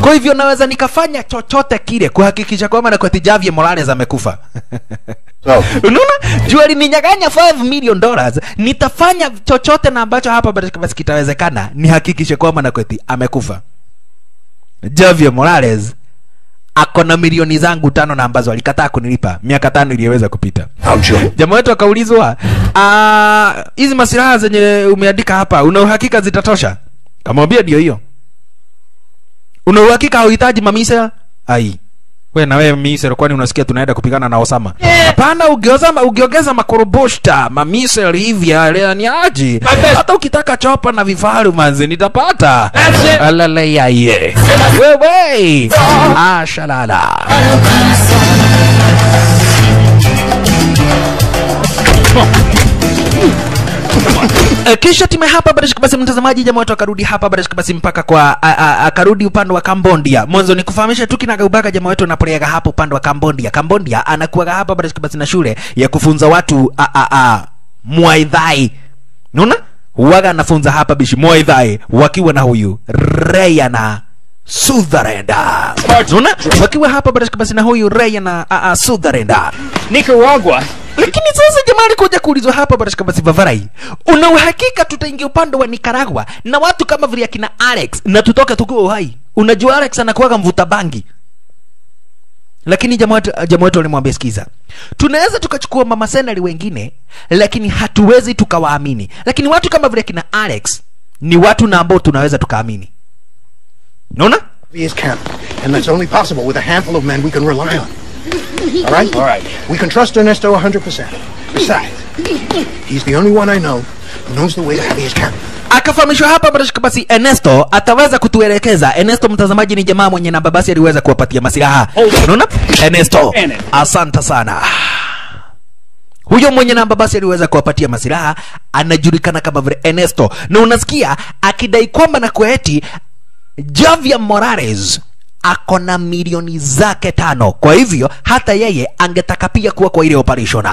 Kwa hivyo naweza nikafanya chochote kile kuhakikisha kwamba na kwa Javier Morales amekufa unaona? Juu alininyaganya 5 million dollars. Nitafanya chochote na ambacho hapa basi kitawezekana nihakikishe kwamba nakweti amekufa. Javier Morales ako na milioni zangu tano na ambazo alikataa kunilipa miaka tano iliyoweza kupita. Jamaa wetu akaulizwa "Ah, hizi masilaha zenye umeandika hapa una uhakika zitatosha? Kamwambia ndio hiyo. Una uhakika hauhitaji mamisa? ai we na wewe misel kwani unasikia tunaenda kupigana na osama. Hapana ugeoza ugeogeza makoroboshta mamisel hivi ale- ni aji hata ukitaka chopa na vifaru manzi nitapata. Alalayaye wewe ashalala E, kisha time hapa barashika basi mtazamaji jamaa wetu akarudi hapa barashika basi mpaka kwa akarudi upande wa Cambodia mwanzo ni kufahamisha tu kinagaubaga jamaa wetu anapoleaga hapa upande wa Cambodia Cambodia anakuwa hapa barashika basi na shule ya kufunza watu a, a, a, muaidhai. Unaona? Huaga anafunza hapa bishi muaidhai wakiwa na huyu Rayana Sutherenda unaona? Wakiwa hapa barashika basi na huyu Rayana a, a, Sutherenda Nicaragua. Lakini sasa jamani, kuja kuulizwa hapa barashika basi vavarai una uhakika tutaingia upande wa nikaragua na watu kama vile akina alex na tutoke tukiwa uhai? Unajua alex anakuwaga mvuta bangi. Lakini jamaa wetu alimwambia sikiza. Tunaweza tukachukua mama senari wengine lakini hatuwezi tukawaamini. Lakini watu kama vile akina alex ni watu na ambao tunaweza tukaamini. Naona All right? All right. We can trust Ernesto 100%. Besides, he's the only one I know who knows the way to Javier's camp. akafahamishwa hapa barashika basi Ernesto ataweza kutuelekeza. Ernesto mtazamaji, ni jamaa mwenye namba basi aliweza kuwapatia masilaha. Unaona? Ernesto, asante sana. Huyo mwenye namba basi aliweza kuwapatia masilaha anajulikana kama vile Ernesto, na unasikia akidai kwamba na kueti Javier Morales ako na milioni zake tano. Kwa hivyo hata yeye angetaka pia kuwa kwa ile operation.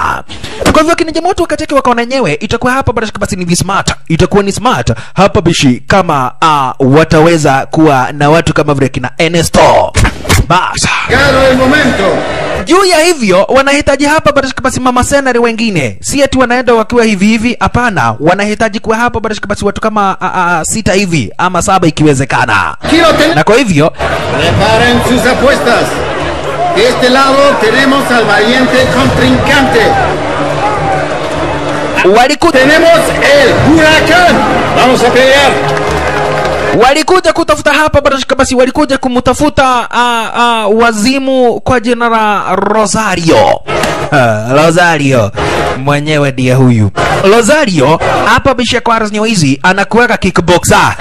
Kwa hivyo kina jamaa wakati wake wakaona wenyewe itakuwa hapa basi basi ni smart, itakuwa ni smart hapa bishi kama uh, wataweza kuwa na watu kama vile kina Ernesto. Basa juu ya hivyo wanahitaji hapa barashika basi mama senari wengine si ati wanaenda wakiwa hivi hivi hapana wanahitaji kuwa hapa barashika basi watu kama a, a, sita hivi ama saba ikiwezekana na kwa hivyo Preparen sus apuestas. De este lado tenemos al valiente contrincante. walikuja, Tenemos el huracan Vamos a pelear. Walikuja kutafuta hapa barashika basi walikuja kumtafuta uh, uh, wazimu kwa jina la Rosario. Uh, Rosario. Mwenyewe ndiye huyu. Rosario hapa bisha kwa Arsenal hizi anakuweka kickboxer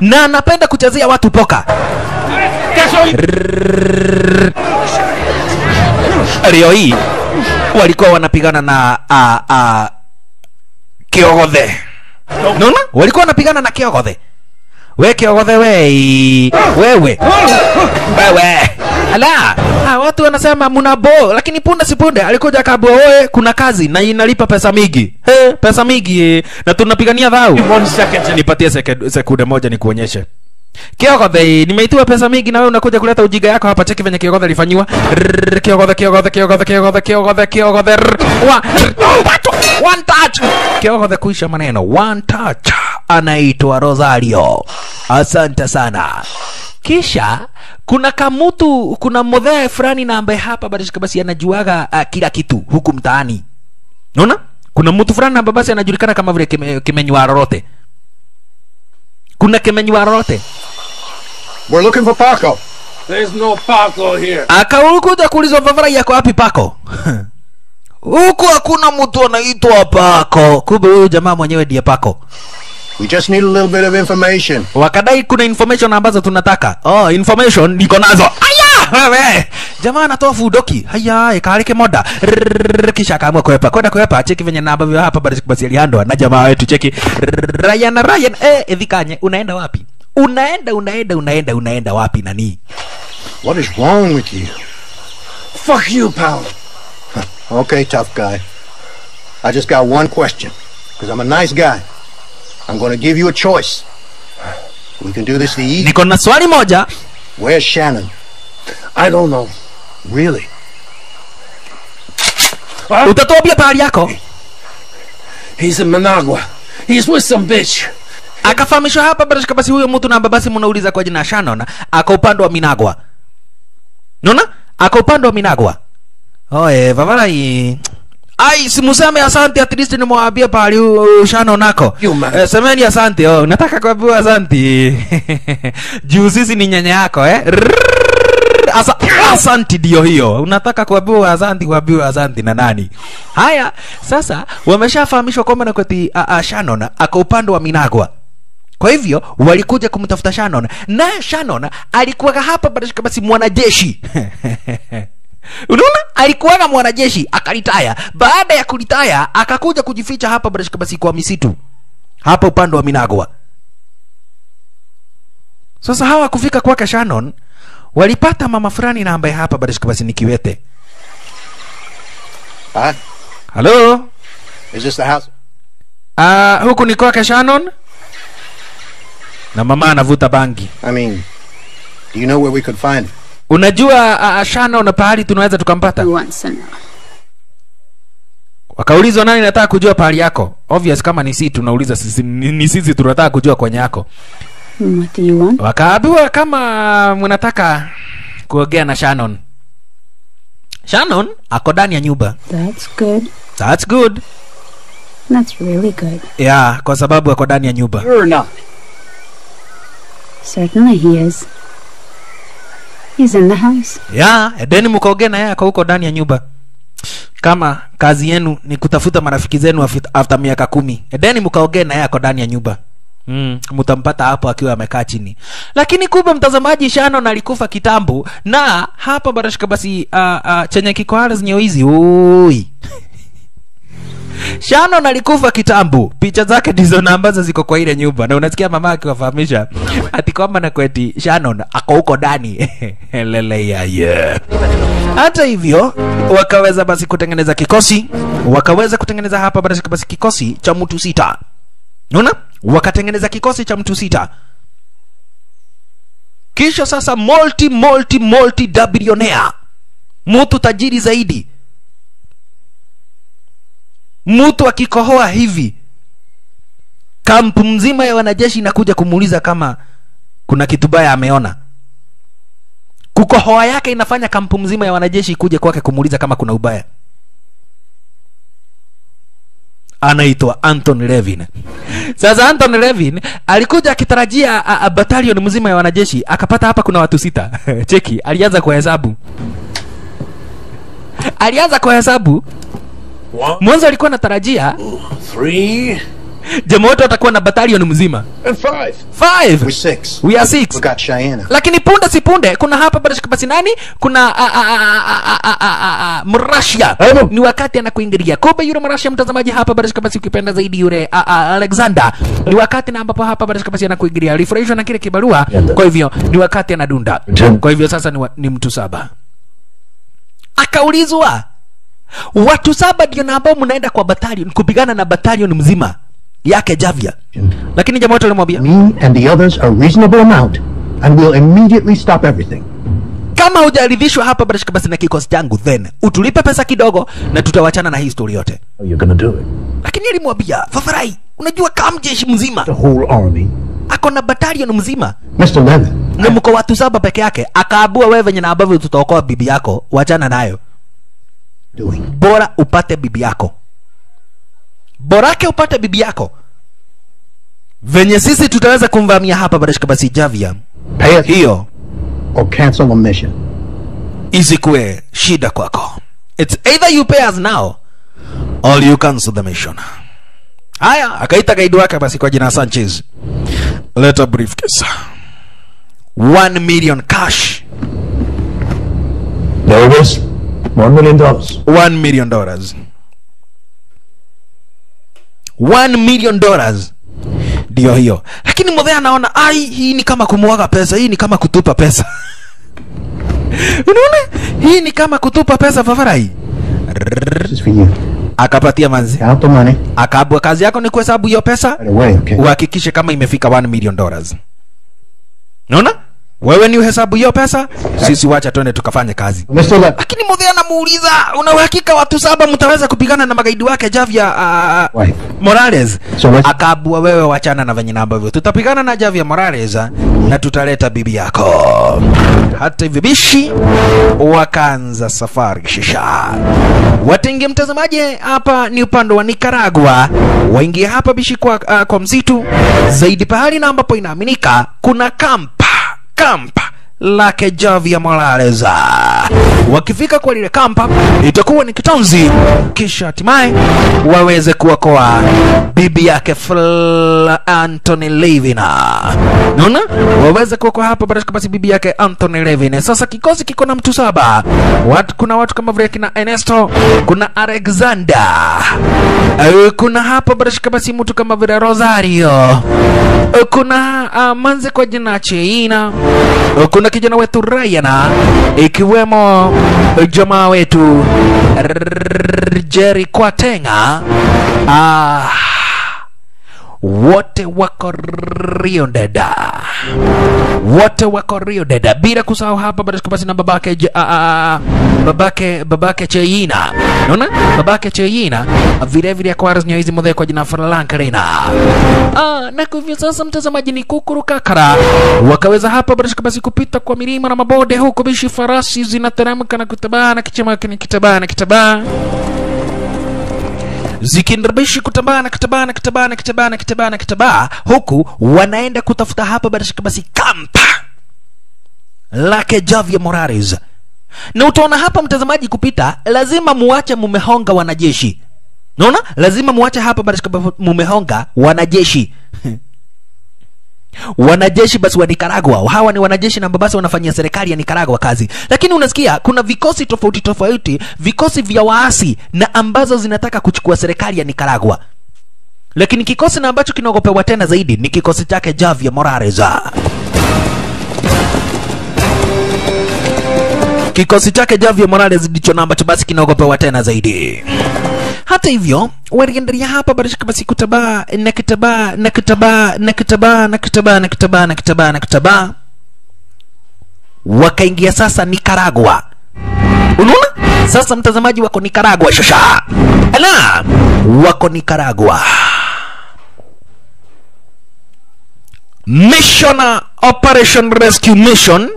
na anapenda kuchezea watu poka leo hii walikuwa wanapigana na a, a, kiogothe naona walikuwa wanapigana na kiogothe we kiogothe wei. Wewe. Wewe. Ala. Ah, watu wanasema muna bo lakini punde si punde alikuja akabua oe kuna kazi na inalipa pesa mingi. He, pesa mingi na tunapigania dhau One second. nipatie sekunde moja nikuonyeshe. Kiogothe nimeitiwa pesa mingi na wewe unakuja kuleta ujiga yako hapa. Cheki venye kiogothe alifanyiwa. Kiogothe, kiogothe kiogothe kiogothe kiogothe kiogothe kiogothe wa- watu, one touch. Kiogothe kuisha maneno. One touch. Anaitwa rosario. Asante sana. Kisha kuna kamutu kuna modhee fulani na ambaye hapa barishika basi anajuaga uh, kila kitu huku mtaani. Naona kuna mtu fulani ambaye basi anajulikana kama vile kime, kimenywa lolote kuna kimenywa lolote We're looking for Paco. There's no Paco here. akakuja kuulizwa vavara yako wapi pako huku hakuna mtu anaitwa pako kumbe huyu jamaa mwenyewe ndiye pako We just need a little bit of information. wakadai kuna information ambazo tunataka. Oh information niko nazo. Aya! Wewe! Jamaa anatoa fudoki. Haya ikalike moda. Rrrr, kisha akaamua kuepa. Kwenda kuepa. Cheki venye namba vya hapa basi basi alihandwa na jamaa wetu cheki. Ryan Ryan. Eh edhikanye unaenda wapi? Unaenda unaenda unaenda unaenda wapi nani? What is wrong with you? Fuck you, pal. Okay, tough guy. I just got one question. Because I'm a nice guy. I'm going to give you a choice. We can do this the easy. niko na swali moja Where's Shannon? I don't know. Really? utatuambia pahali yako He's in Managua. He's with some bitch. akafahamishwa hapa barashika basi huyo mtu namba basi mnauliza kwa jina Shannon aka upande wa Minagwa Unaona? aka upande wa Minagwa oye vavarai ai simuseme asante at least nimwambie pahali ushano nako. Eh, semeni asante oh nataka kuambiwa asante. Juu sisi ni nyanya yako eh. Asa, asante ndio hiyo. Unataka kuambiwa asante, kuambiwa asante na nani? Haya sasa wameshafahamishwa kwamba nakweti Shannon ako upande wa Minagwa. Kwa hivyo walikuja kumtafuta Shannon. Na Shannon alikuwa hapa basi mwanajeshi unaona? Alikuwaga mwanajeshi akalitaya. Baada ya kulitaya akakuja kujificha hapa Barashikabasi kwa misitu. Hapa upande wa Minagwa. Sasa hawa kufika kwake Shannon walipata mama fulani na ambaye hapa Barashikabasi ni kiwete. Huh? halo Is this the house? uh, huku ni kwake Shannon. Na mama anavuta bangi. I mean, do you know where we could find him? Unajua uh, na pahali tunaweza tukampata? Wakaulizwa nani nataka kujua pahali yako? Obvious kama ni sisi tunauliza sisi ni, sisi tunataka kujua kwenye yako. Wakaambiwa kama mnataka kuongea na Shannon. Shannon ako ndani ya nyumba. That's good. that's good. That's really good. yeah kwa sababu ako ndani ya nyumba. Not? Certainly he is. He's in the house. yeah edeni mkaongea na yeye huko ndani ya nyumba. Kama kazi yenu ni kutafuta marafiki zenu after miaka kumi edeni mkaongea na yeye ako ndani ya nyumba. Mm, mtampata hapo akiwa amekaa chini. Lakini kumbe mtazamaji Shannon alikufa kitambo na hapa barashika basi uh, uh, chenye kikohara zenye hizi oi Shannon alikufa kitambo. Picha zake ndizo na ambazo ziko kwa ile nyumba. Na unasikia mama akiwafahamisha ati kwamba na kweti Shannon ako huko ndani. Lele ya yeah. hata hivyo wakaweza basi kutengeneza kikosi. Wakaweza kutengeneza hapa basi kikosi cha mtu sita. Unaona? Wakatengeneza kikosi cha mtu sita. Kisha sasa multi multi multi billionaire mtu tajiri zaidi mtu akikohoa hivi kampu mzima ya wanajeshi inakuja kumuuliza kama kuna kitu baya ameona kukohoa yake inafanya kampu mzima ya wanajeshi kuja kwake kumuuliza kama kuna ubaya anaitwa Anton Levin. Sasa Anton Levin alikuja akitarajia a, a, battalion mzima ya wanajeshi, akapata hapa kuna watu sita. Cheki, alianza kuhesabu, alianza kuhesabu. One, mwanzo alikuwa anatarajia jamaa wetu watakuwa na batalion mzima five. Five. Six. We are six. Lakini punde si punde kuna hapa basi nani kuna Mrasia ni wakati anakuingilia kobe yule Mrasia, mtazamaji hapa basi ukipenda zaidi yule Alexander ni wakati na ambapo hapa basi anakuingilia, alifurahishwa na kile kibarua, kwa hivyo ni wakati anadunda, kwa hivyo sasa ni, wa, ni mtu saba akaulizwa watu saba ndio na ambao mnaenda kwa battalion kupigana na battalion mzima yake javia lakini jamaa wote walimwambia Me and the others a reasonable amount, and we'll immediately stop everything. kama hujaridhishwa hapa barashika basi na kikosi changu then utulipe pesa kidogo na tutawachana na hii story yote Oh, you gonna do it? lakini alimwambia Fafarai, unajua kama jeshi mzima The whole army. ako na battalion mzima Mr. Levin, na mko watu saba peke yake akaabua wewe venye na ambavyo tutaokoa bibi yako wachana nayo doing. bora upate bibi yako. Borake upate bibi yako. Venye sisi tutaweza kumvamia hapa barashika basi javia. Pay hiyo. Or cancel the mission. isikuwe shida kwako. Its either you pay us now or you cancel the mission. Haya akaita gaidi wake basi kwa jina sanchez. Leta briefcase 1 million cash. Is. One million dollars. One million dollars. One million dollars. Ndio hiyo. Lakini mudhea anaona ai hii ni kama kumwaga pesa hii ni kama kutupa pesa. Unaona? Hii ni kama kutupa pesa fafarai This is for you. akapatia manzi. The money. Akabwa kazi yako ni kuhesabu hiyo pesa uhakikishe kama imefika 1 million dollars. Naona wewe ni uhesabu hiyo pesa? Sisi wacha twende tukafanye kazi. Lakini mudhe anamuuliza una uhakika watu saba mtaweza kupigana na magaidi wake javia uh, Wife. morales? So akaabua wewe wachana na venye na ambavyo. Tutapigana na javia morales ah, na tutaleta bibi yako. Hata hivyo bishi wakaanza safari shisha. Watenge mtazamaji hapa ni upande wa nicaragua. Waingia hapa bishi kwa, uh, kwa msitu. Zaidi pahali na ambapo inaaminika kuna kampa Kampa. Lake Javier Morales. Wakifika kwa lile kampa itakuwa ni kitonzi, kisha hatimaye waweze kuokoa bibi yake Fla Anthony Levina. Naona waweze kuokoa hapo baraka, basi bibi yake Anthony Levina. Sasa kikosi kiko na mtu saba. Watu, kuna watu kama vile kina Ernesto, kuna Alexander, kuna hapo baraka, basi mtu kama vile Rosario, kuna uh, manze kwa jina Cheina, Eh, kuna kijana wetu Ryan, ikiwemo eh, jamaa wetu Jerry Kwatenga ah, wote wako Rio wote wako Rio Deda, bila kusahau hapa basi na babake Je- a, babake babake Cheina, unaona babake Cheina vile vile Aras nyoizi modhe kwa jina Franklina. Ah, na kwa hivyo sasa mtazamaji ni kukuru kakara. Wakaweza hapa basi kupita kwa milima na mabonde huko bishi farasi zinateremka na kutabana kichema kitabana ni kitabaa na kitabaa na kitabaa na kitabaa huku wanaenda kutafuta hapa basi kampa. Lake Javier Morales. Na utaona hapa mtazamaji kupita lazima muache mumehonga wanajeshi. Naona? Lazima muache hapa mumehonga wanajeshi wanajeshi basi wa Nicaragua. Hawa ni wanajeshi na basi wanafanyia serikali ya Nicaragua kazi, lakini unasikia kuna vikosi tofauti tofauti, vikosi vya waasi na ambazo zinataka kuchukua serikali ya Nicaragua, lakini kikosi na ambacho kinaogopewa tena zaidi ni kikosi chake Javier Morales. Kikosi chake Javier Morales ndicho na ambacho basi kinaogopewa tena zaidi. Hata hivyo waliendelea hapa barishika basi kutabaa na kitabaa na kitabaa na kitabaa na kitabaa na kitabaa na kitabaa na kitabaa, wakaingia sasa Nicaragua. Unaona? Sasa, mtazamaji, wako Nicaragua shasha, ala, wako Nicaragua. Mission Operation Rescue Mission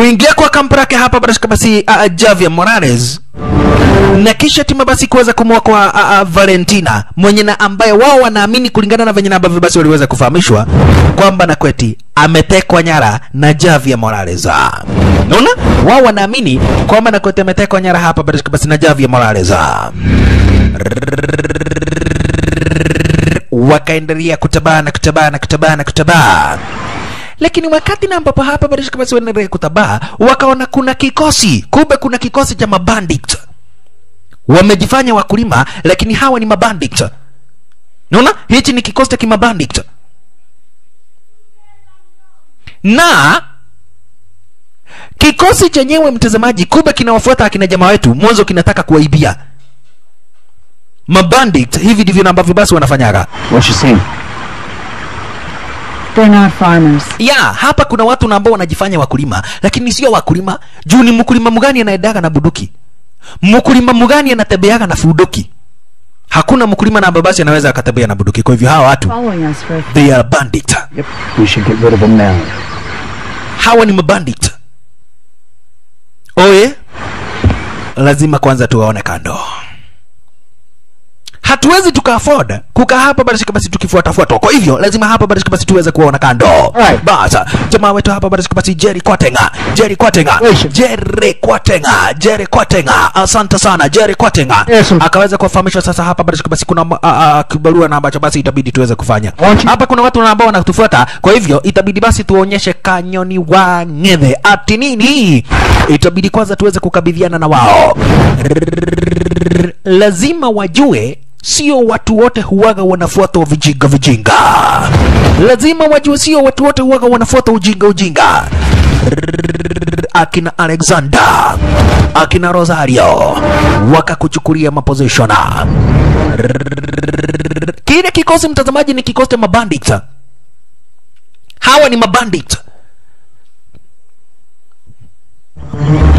kuingia kwa kampu lake hapa basi Javier Morales na kisha timu basi kuweza kumwokoa uh, uh, Valentina mwenye na ambaye wao wanaamini kulingana na venye ambavyo basi waliweza kufahamishwa kwamba na kweti ametekwa nyara na Javier Morales. Unaona, wao wanaamini kwamba na kweti ametekwa nyara hapa basi na Javier Morales. wakaendelea kutabana kutabana kutabana kutabana lakini wakati na ambapo hapa barishika basi wanaendelea kutabaa wakaona kuna kikosi. Kumbe kuna kikosi cha mabandit. Wamejifanya wakulima lakini hawa ni mabandit. Naona hichi ni kikosi cha kimabandit. Na kikosi chenyewe mtazamaji kumbe kinawafuata akina jamaa wetu. Mwanzo kinataka kuwaibia. Mabandit hivi ndivyo ambavyo basi wanafanyaga. What you seen? They're not farmers. ya hapa kuna watu na ambao wanajifanya wakulima lakini sio wakulima. Juu ni mkulima mgani anaendaga na buduki mkulima mgani anatembeaga na fuduki hakuna mkulima na babasi anaweza akatembea na buduki kwa hivyo hawa watu they are bandit. Yep. We should get rid of them now. hawa ni mabandit. Oye lazima kwanza tuwaone kando hatuwezi tuka afford. Kukaa hapa barishika basi tukifuatafuatwa. Kwa hivyo lazima hapa barishika basi tuweze kuona kando. Right. basa jamaa wetu hapa barishika basi Jerry Kwatenga. Jerry Kwatenga. Jerry Kwatenga. Jerry Kwatenga. Asante sana Jerry Kwatenga. Yes, akaweza kuwafahamisha sasa hapa barishika basi kuna uh, uh, kibarua na ambacho basi itabidi tuweze kufanya. Hapa kuna watu na ambao wanatufuata. Kwa hivyo itabidi basi tuonyeshe kanyoni wa ngeve ati nini? Itabidi kwanza tuweze kukabidhiana na wao. Lazima wajue sio watu wote huwaga wanafuata vijinga vijinga. Lazima wajue sio watu wote huwaga wanafuata ujinga ujinga. Akina alexander akina rosario wakakuchukulia mapozishona. kile kikosi mtazamaji ni kikosi cha mabandit hawa ni mabandit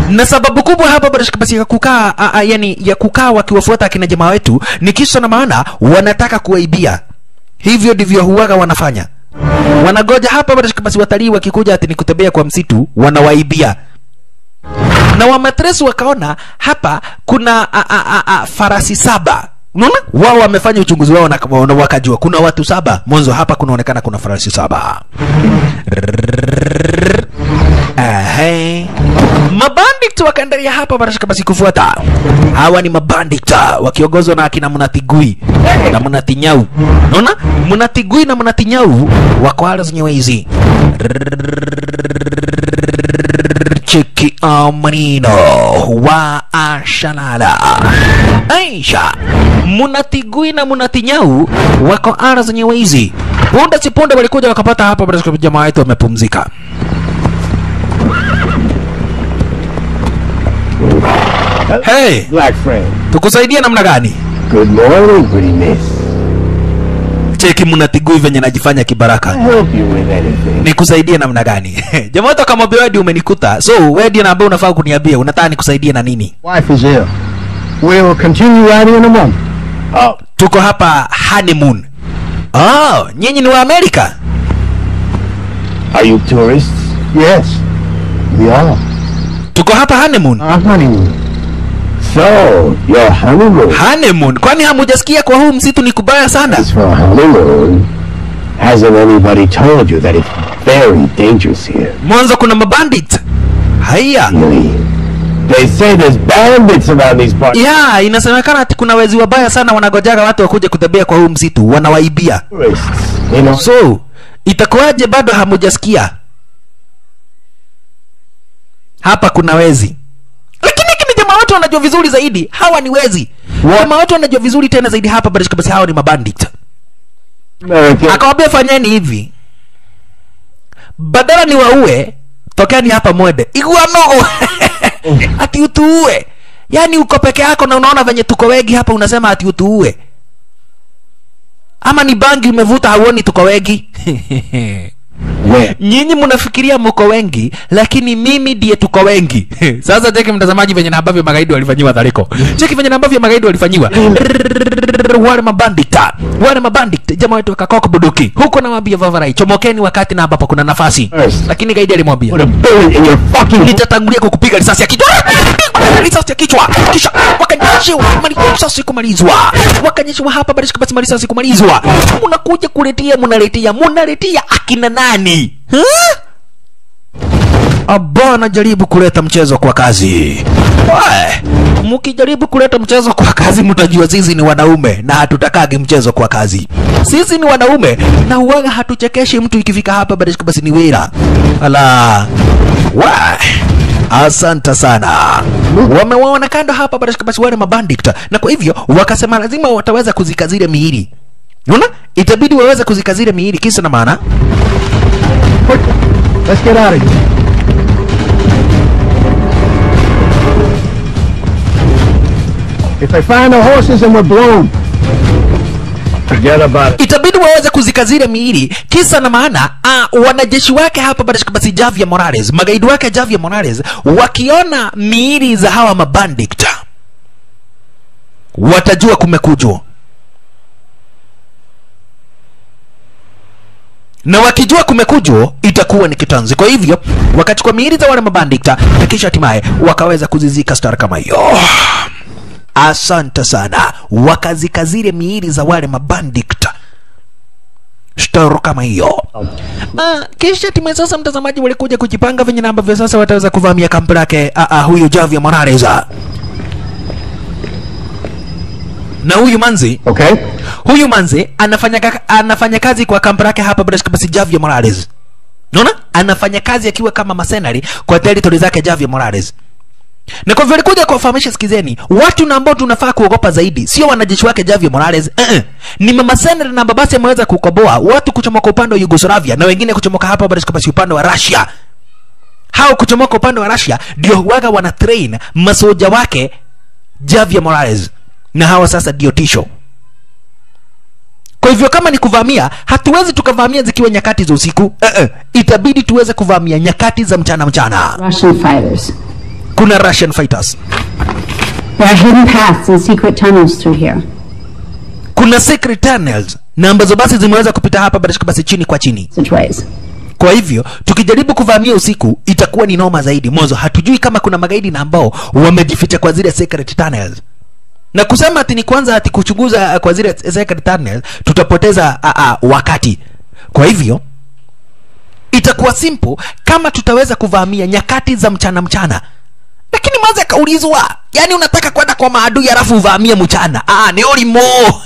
na sababu kubwa hapa basi ya kukaa a- a- yani ya kukaa wakiwafuata akina jamaa wetu ni kisa na maana wanataka kuwaibia. Hivyo ndivyo huwaga wanafanya. Wanagoja hapa basi watalii wakikuja ati ni kutembea kwa msitu wanawaibia. Na wamatres wakaona hapa kuna a, a, a, a, farasi saba. Unaona? Wao wamefanya uchunguzi wao na wakajua kuna watu saba. Mwanzo hapa kunaonekana kuna farasi saba Ahe. mabandit wakaendelea hapa barashika basi kufuata hawa ni mabandit wakiongozwa na akina mnatigui na mnatinyau Unaona? mnatigui na mnatinyau wako hala zenyewe hizi. Cheki amanino wa ashalala. Aisha munatigui na munatinyau wako ara zenyewe hizi. Punde si punde walikuja wakapata hapa jamaa wetu wamepumzika hey Black friend. tukusaidie namna gani Good morning, pretty miss. cheki mnatigui venye najifanya kibaraka Help you with anything. nikusaidie namna gani jamaa akamwambia wedi, umenikuta so wewe ndio na ambaye unafaa kuniambia unataka nikusaidie na nini Wife is ill. will continue riding in a month. Oh, tuko hapa honeymoon oh nyinyi ni wa amerika are you tourists? Yes, we are. tuko hapa honeymoon Uh, honeymoon. So, your honeymoon honeymoon kwani hamujasikia kwa huu msitu ni kubaya sana As for honeymoon. Hasn't anybody told you that it's very dangerous here? mwanzo kuna mabandit haya Really? They say there's bandits around these parts. Yeah, inasemekana ati kuna wezi wabaya sana wanagojaga watu wakuje kutembea kwa huu msitu wanawaibia you know. so itakuwaje bado hamujasikia hapa kuna wezi watu wanajua vizuri zaidi hawa ni wezi. Kama watu wanajua vizuri tena zaidi hapa barishika basi hawa ni mabandit akawambia fanyeni hivi. Badala ni waue tokeni hapa mwende. Iguano ati utuue. Yaani uko peke yako na unaona venye tuko wengi hapa unasema ati utuue. Ama ni bangi umevuta hauoni tuko wengi Nyinyi mnafikiria mko wengi lakini mimi ndiye tuko wengi. Sasa cheki mtazamaji venye na ambavyo magaidi walifanyiwa dhariko. Cheki venye na ambavyo magaidi walifanyiwa. Wale mabandita wale mabandita, jamaa wetu wakakoka buduki huko nawambia vavarai chomokeni wakati na ambapo kuna nafasi. Yes. lakini gaidi alimwambia nitatangulia kukupiga risasi ya kichwa. Risasi ya kichwa. Kisha wakanyeshewa risasi kumalizwa. Wakanyeshewa hapa barishika basi risasi kumalizwa. Mnakuja kuletea mnaletea mnaletea akina nani aba anajaribu kuleta mchezo kwa kazi. Wae, mkijaribu kuleta mchezo kwa kazi mtajua sisi ni wanaume na hatutakagi mchezo kwa kazi. Sisi ni wanaume na uwaga hatuchekeshi mtu ikifika hapa basi ni wira. Ala. Wa asante sana. Wamewaona kando hapa basi wale mabandit na kwa hivyo wakasema lazima wataweza kuzikazile miili unaona itabidi waweze kuzika zile miili kisa na maana Let's get out of here. If I find the horses and we're blown, Forget about it. itabidi waweze kuzika zile miili kisa na maana uh, wanajeshi wake hapa basi Javier Morales magaidi wake Javier Morales wakiona miili za hawa mabandit watajua kumekujwa na wakijua kumekujwa itakuwa ni kitanzi. Kwa hivyo wakachukua miili za wale mabandikta na kisha hatimaye wakaweza kuzizika star kama hiyo. Asante sana. Wakazika zile miili za wale mabandikta star kama hiyo. Ah, kisha hatimaye sasa mtazamaji walikuja kujipanga venye na ambavyo sasa wataweza kuvamia kampu lake ah, ah, huyu Javier Morales na huyu manzi okay? huyu manzi anafanya, anafanya kazi kwa kampu yake hapa basi Javier Morales Unaona? anafanya kazi akiwa kama masenari kwa territory zake Javier Morales na kwa vile kuja kuwafahamisha sikizeni watu na ambao tunafaa kuogopa zaidi sio wanajeshi wake Javier Morales uh -uh. ni mama senari na babasi ameweza kukoboa watu kuchomoka upande wa Yugoslavia na wengine kuchomoka hapa basi upande wa Russia hao kuchomoka upande wa Russia ndio waga wana train masoja wake Javier Morales na hawa sasa ndio tisho. Kwa hivyo kama ni kuvamia hatuwezi tukavamia zikiwa nyakati za usiku. Uh -uh. itabidi tuweze kuvamia nyakati za mchana mchana. Russian fighters. kuna Russian fighters. There are hidden paths and secret tunnels through here. kuna secret tunnels na ambazo basi zimeweza kupita hapa basi chini kwa chini. Kwa hivyo tukijaribu kuvamia usiku itakuwa ni noma zaidi. Mwanzo hatujui kama kuna magaidi na ambao wamejificha kwa zile secret tunnels na kusema ati ni kwanza ati kuchunguza uh, kwa zile secret tunnel tutapoteza a -a, wakati. Kwa hivyo itakuwa simple kama tutaweza kuvamia nyakati za mchana mchana. Lakini maza akaulizwa yani unataka kwenda kwa maadui halafu uvamie mchana? Ah, ni ulimo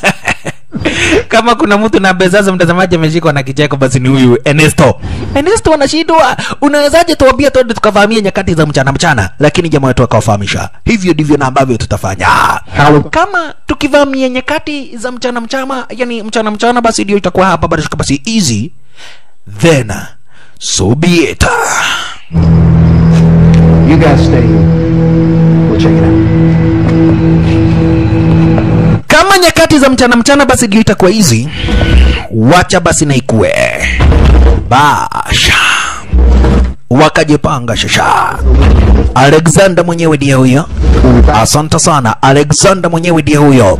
kama kuna mtu na bezazo mtazamaji ameshikwa na kicheko basi ni huyu Ernesto. Ernesto anashindwa. Unawezaje tuambie twende tukavamia nyakati za mchana mchana? Lakini jamaa wetu akawafahamisha hivyo ndivyo na ambavyo tutafanya. Kama tukivamia nyakati za mchana mchana yani mchana mchana basi ndio itakuwa hapa. Basi basi easy. Then so be it You guys stay here. We'll check it out. Kama nyakati za mchana mchana basi gita itakuwa hizi. Wacha basi na ikue. Basha wakajipanga shasha alexander mwenyewe ndiye huyo. Asante sana. Alexander mwenyewe ndiye huyo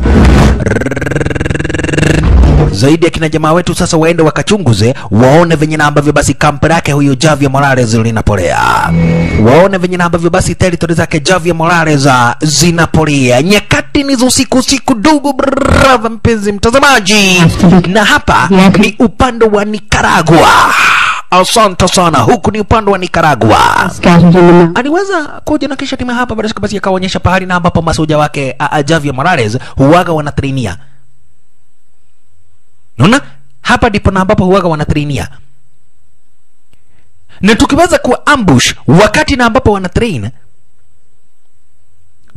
zaidi ya kina jamaa wetu sasa waende wakachunguze waone venye na ambavyo basi kampu lake huyu Javier Morales linapolea. Waone venye na ambavyo basi territory zake Javier Morales ah, zinapolea nyakati ni za usiku usiku dugu brava mpenzi mtazamaji. Na hapa ni upande wa Nicaragua. Asante sana. Huku ni upande wa Nicaragua. Aliweza kuja na kisha timu hapa basi basi akaonyesha pahali na ambapo masoja wake a, a, Javier Morales huwaga wanatrainia naona hapa ndipo na ambapo huwaga wanatrainia na tukiweza kuwa ambush wakati na ambapo wanatrain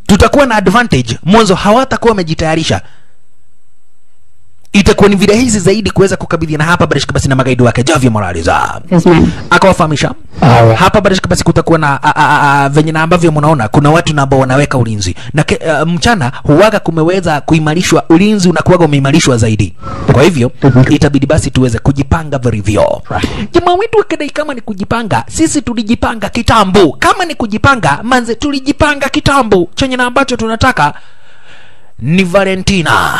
tutakuwa na advantage. Mwanzo hawatakuwa wamejitayarisha itakuwa ni virahisi zaidi kuweza kukabidhiana hapa barishika basi na magaidi wake Javier Morales Ah, men. akawafahamisha. Hapa barishika basi kutakuwa na a, a, a, venye na ambavyo mnaona kuna watu na ambao wanaweka ulinzi. Na ke, a, mchana huwaga kumeweza kuimarishwa ulinzi unakuwaga umeimarishwa zaidi. Kwa hivyo itabidi basi tuweze kujipanga vilivyo jamaa wetu wakidai kama ni kujipanga sisi tulijipanga kitambo kama ni kujipanga manze tulijipanga kitambo chenye na ambacho tunataka ni Valentina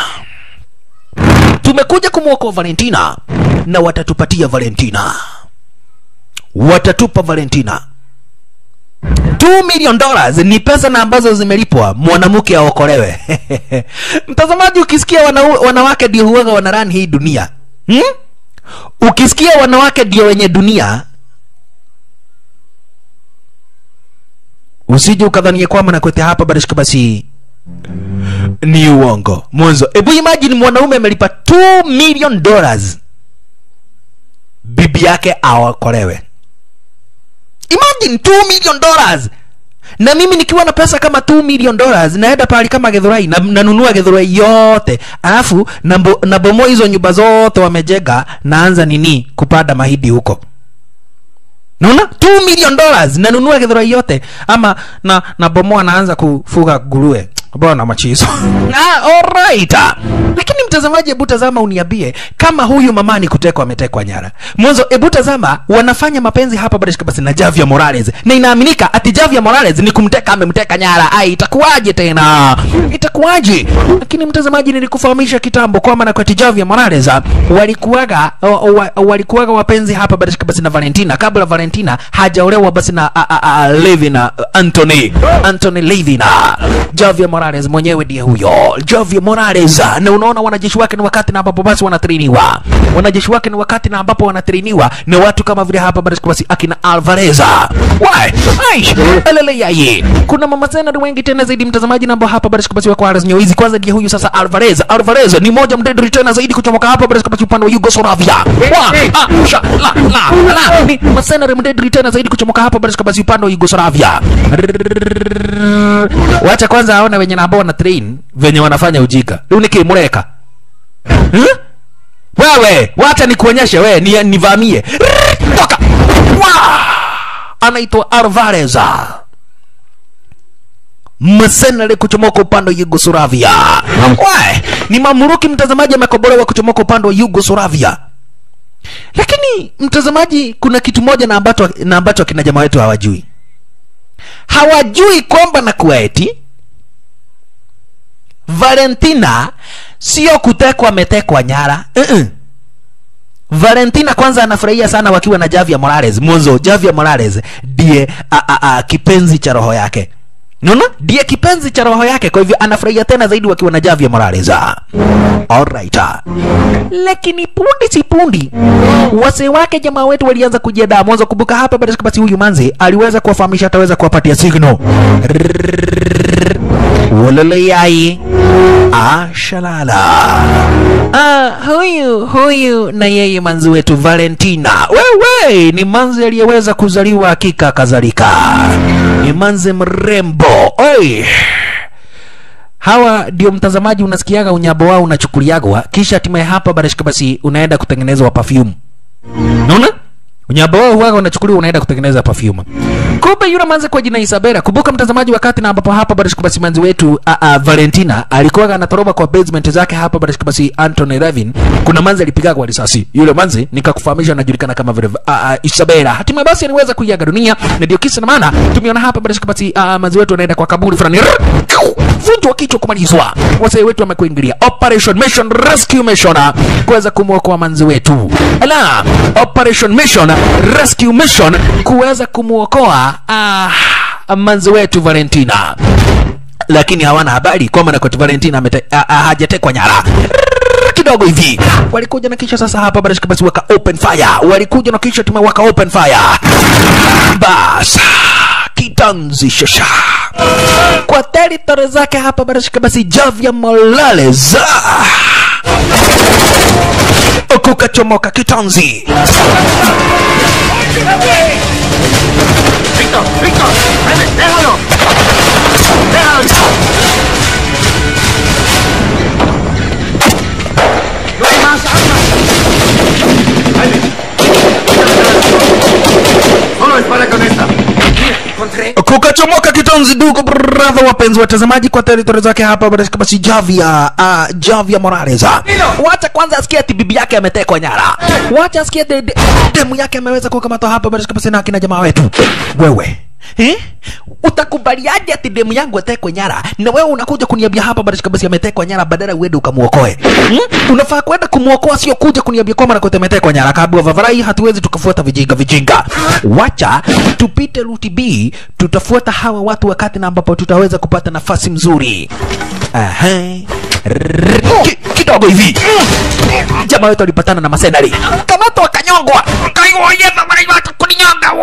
tumekuja kumwokoa Valentina na watatupatia Valentina. Watatupa Valentina. 2 million dollars ni pesa na ambazo zimelipwa mwanamke aokolewe. Mtazamaji ukisikia wana, wanawake ndio huwaga wanarani hii dunia. Hmm? ukisikia wanawake ndio wenye dunia usije ukadhania kwamba nakwete hapa barishika basi ni uongo. Mwanzo. Hebu imagine mwanaume amelipa 2 million dollars. Bibi yake aokolewe. Imagine 2 million dollars. Na mimi nikiwa na pesa kama 2 million dollars naenda pahali kama gedhurai na, nanunua gedhurai yote. Alafu nabo- nabomoa hizo nyumba zote wamejenga naanza nini? Kupanda mahidi huko. Naona? 2 million dollars nanunua gedhurai yote. Ama na nabomoa naanza kufuga nguruwe bwana Machizo. Ah, all right. Ah. Lakini mtazamaji hebu tazama uniambie kama huyu mama ni kutekwa ametekwa nyara. Mwanzo hebu tazama wanafanya mapenzi hapa barishka basi na Javier Morales. Na inaaminika ati Javier Morales ni kumteka amemteka nyara. Ai itakuwaje tena? Itakuwaje? Lakini mtazamaji nilikufahamisha kitambo kwa maana kwa Javier Morales ah, walikuwaga walikuwaga wapenzi hapa barishka basi na Valentina. Kabla Valentina hajaolewa basi na a, a, a, Levina Anthony Anthony Levina Javier Morales mwenyewe ndiye huyo. Javier Morales na unaona wanajeshi wake ni wakati na ambapo basi wanatrainiwa wanajeshi wake ni wakati na ambapo wanatrainiwa na watu kama vile hapa basi akina Alvarez why? Aish! Elele yaye! Kuna mama senari wengi tena zaidi mtazamaji na ambao hapa basi wako Ares hizi kwanza ndiye huyu sasa Alvarez Alvarez ni moja mdedri tena zaidi kuchomoka hapa basi upande wa Yugoslavia. Ah, la la la. Ni masenare mdedri tena zaidi kuchomoka hapa basi upande wa Yugoslavia. Wacha kwanza aone wenye ambao wana train venye wanafanya ujika leo nikimureka huh? wewe wacha nikuonyeshe we ni, nivamie. Toka. Wa! anaitwa Alvarez. Msenale kuchomoka upande wa Yugoslavia. Wewe ni mamluki mtazamaji amekobolewa kuchomoka upande wa Yugoslavia. Lakini mtazamaji kuna kitu moja na ambacho na ambacho kina jamaa wetu hawajui. Hawajui kwamba na kuwaeti Valentina sio kutekwa ametekwa nyara. Uh-uh. Valentina kwanza anafurahia sana wakiwa na Javier Morales. Mwanzo Javier Morales ndiye kipenzi cha roho yake Unaona? Ndiye kipenzi cha roho yake, kwa hivyo anafurahia tena zaidi wakiwa na Javier Morales. Alright. Lakini pundi si pundi, wase wake jamaa wetu walianza kujiandaa mwanzo. Kumbuka hapa basi, basi huyu manzi aliweza kuwafahamisha, ataweza kuwapatia signal wololeyai ashalala. Ah, huyu huyu na yeye manzi wetu Valentina, wewe ni manzi aliyeweza kuzaliwa hakika kadhalika, ni manzi mrembo. Oi! Hawa ndio mtazamaji unasikiaga unyabo wao unachukuliagwa kisha hatimaye hapa barashika basi unaenda kutengenezwa perfume. Unaona unyabo wao huwaga unachukuliwa unaenda kutengeneza perfume. Kumbe yule manzi kwa jina Isabella. kumbuka mtazamaji wakati na ambapo hapa Barish basi manzi wetu a, a, Valentina alikuwa anatoroba kwa basement zake hapa Barish basi Anthony Levin kuna manzi alipiga kwa risasi. Yule manzi nikakufahamisha anajulikana kama vile Isabella. hatimaye basi aliweza kuiaga dunia na ndio kisa na maana tumeona hapa Barish basi a, manzi wetu anaenda kwa kaburi fulani. Vunjwa kichwa kumalizwa. Wasee wetu wamekuingilia. Operation mission rescue mission ah, kuweza kumwokoa manzi wetu. Ala operation mission rescue mission kuweza kumwokoa ah, manzi wetu valentina. Lakini hawana habari kwamba nakoti valentina ah, ah, hajatekwa nyara. Kidogo hivi. Walikuja na kisha sasa hapa barashika basi waka open fire. Walikuja na kisha tume waka open fire. Bas kitanzi shasha kwa teritori zake hapa barashika basi Javier Morales kukachomoka kitanzi Víctor, Víctor, ven, déjalo. Déjalo. No hay más armas. Solo dispara con esta. Kukachomoka kitonzi dugo brother wapenzi watazamaji kwa teritori zake hapa basi Javia uh, Javia Morales wacha kwanza asikie ati bibi yake ametekwa nyara. Wacha asikie de, de, demu yake ameweza kukamatwa hapa basi na akina jamaa wetu. Wewe Eh? utakubaliaje ati demu yangu atekwe nyara? Na wewe unakuja kuniambia hapa bado basi ametekwa nyara badala uende ukamuokoe. Hmm? unafaa kwenda kumuokoa sio kuja kuniambia kwamba kwa ametekwa nyara. Kabla vavarai hatuwezi tukafuata vijinga vijinga. Wacha tupite ruti B tutafuata hawa watu wakati na ambapo tutaweza kupata nafasi mzuri. Aha. Rrrr. Kidogo hivi. Jamaa wetu alipatana na masenari kamatwa akanyongwa kaiwoyeza kuninyonga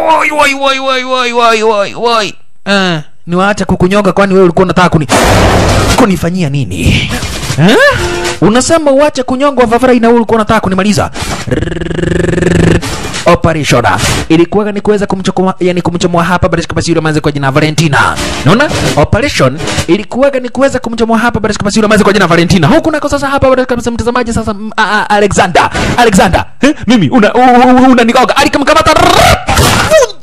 woi woi woi woi woi woi woi woi Eh, niwaacha kukunyoga kwani wewe ulikuwa unataka kuni kunifanyia nini eh? Unasema uache kunyongwa vavara na ulikuwa unataka kunimaliza operation ilikuwa ni kuweza kumchokoma yani kumchomoa hapa Barishka Basiro manze kwa jina Valentina. Unaona? Operation ilikuwa ni kuweza kumchomoa hapa Barishka Basiro manze kwa jina Valentina. Huku nako sasa hapa Barishka Basiro mtazamaji sasa Alexander. Alexander. Eh? Mimi una una nikoga. Alikamkamata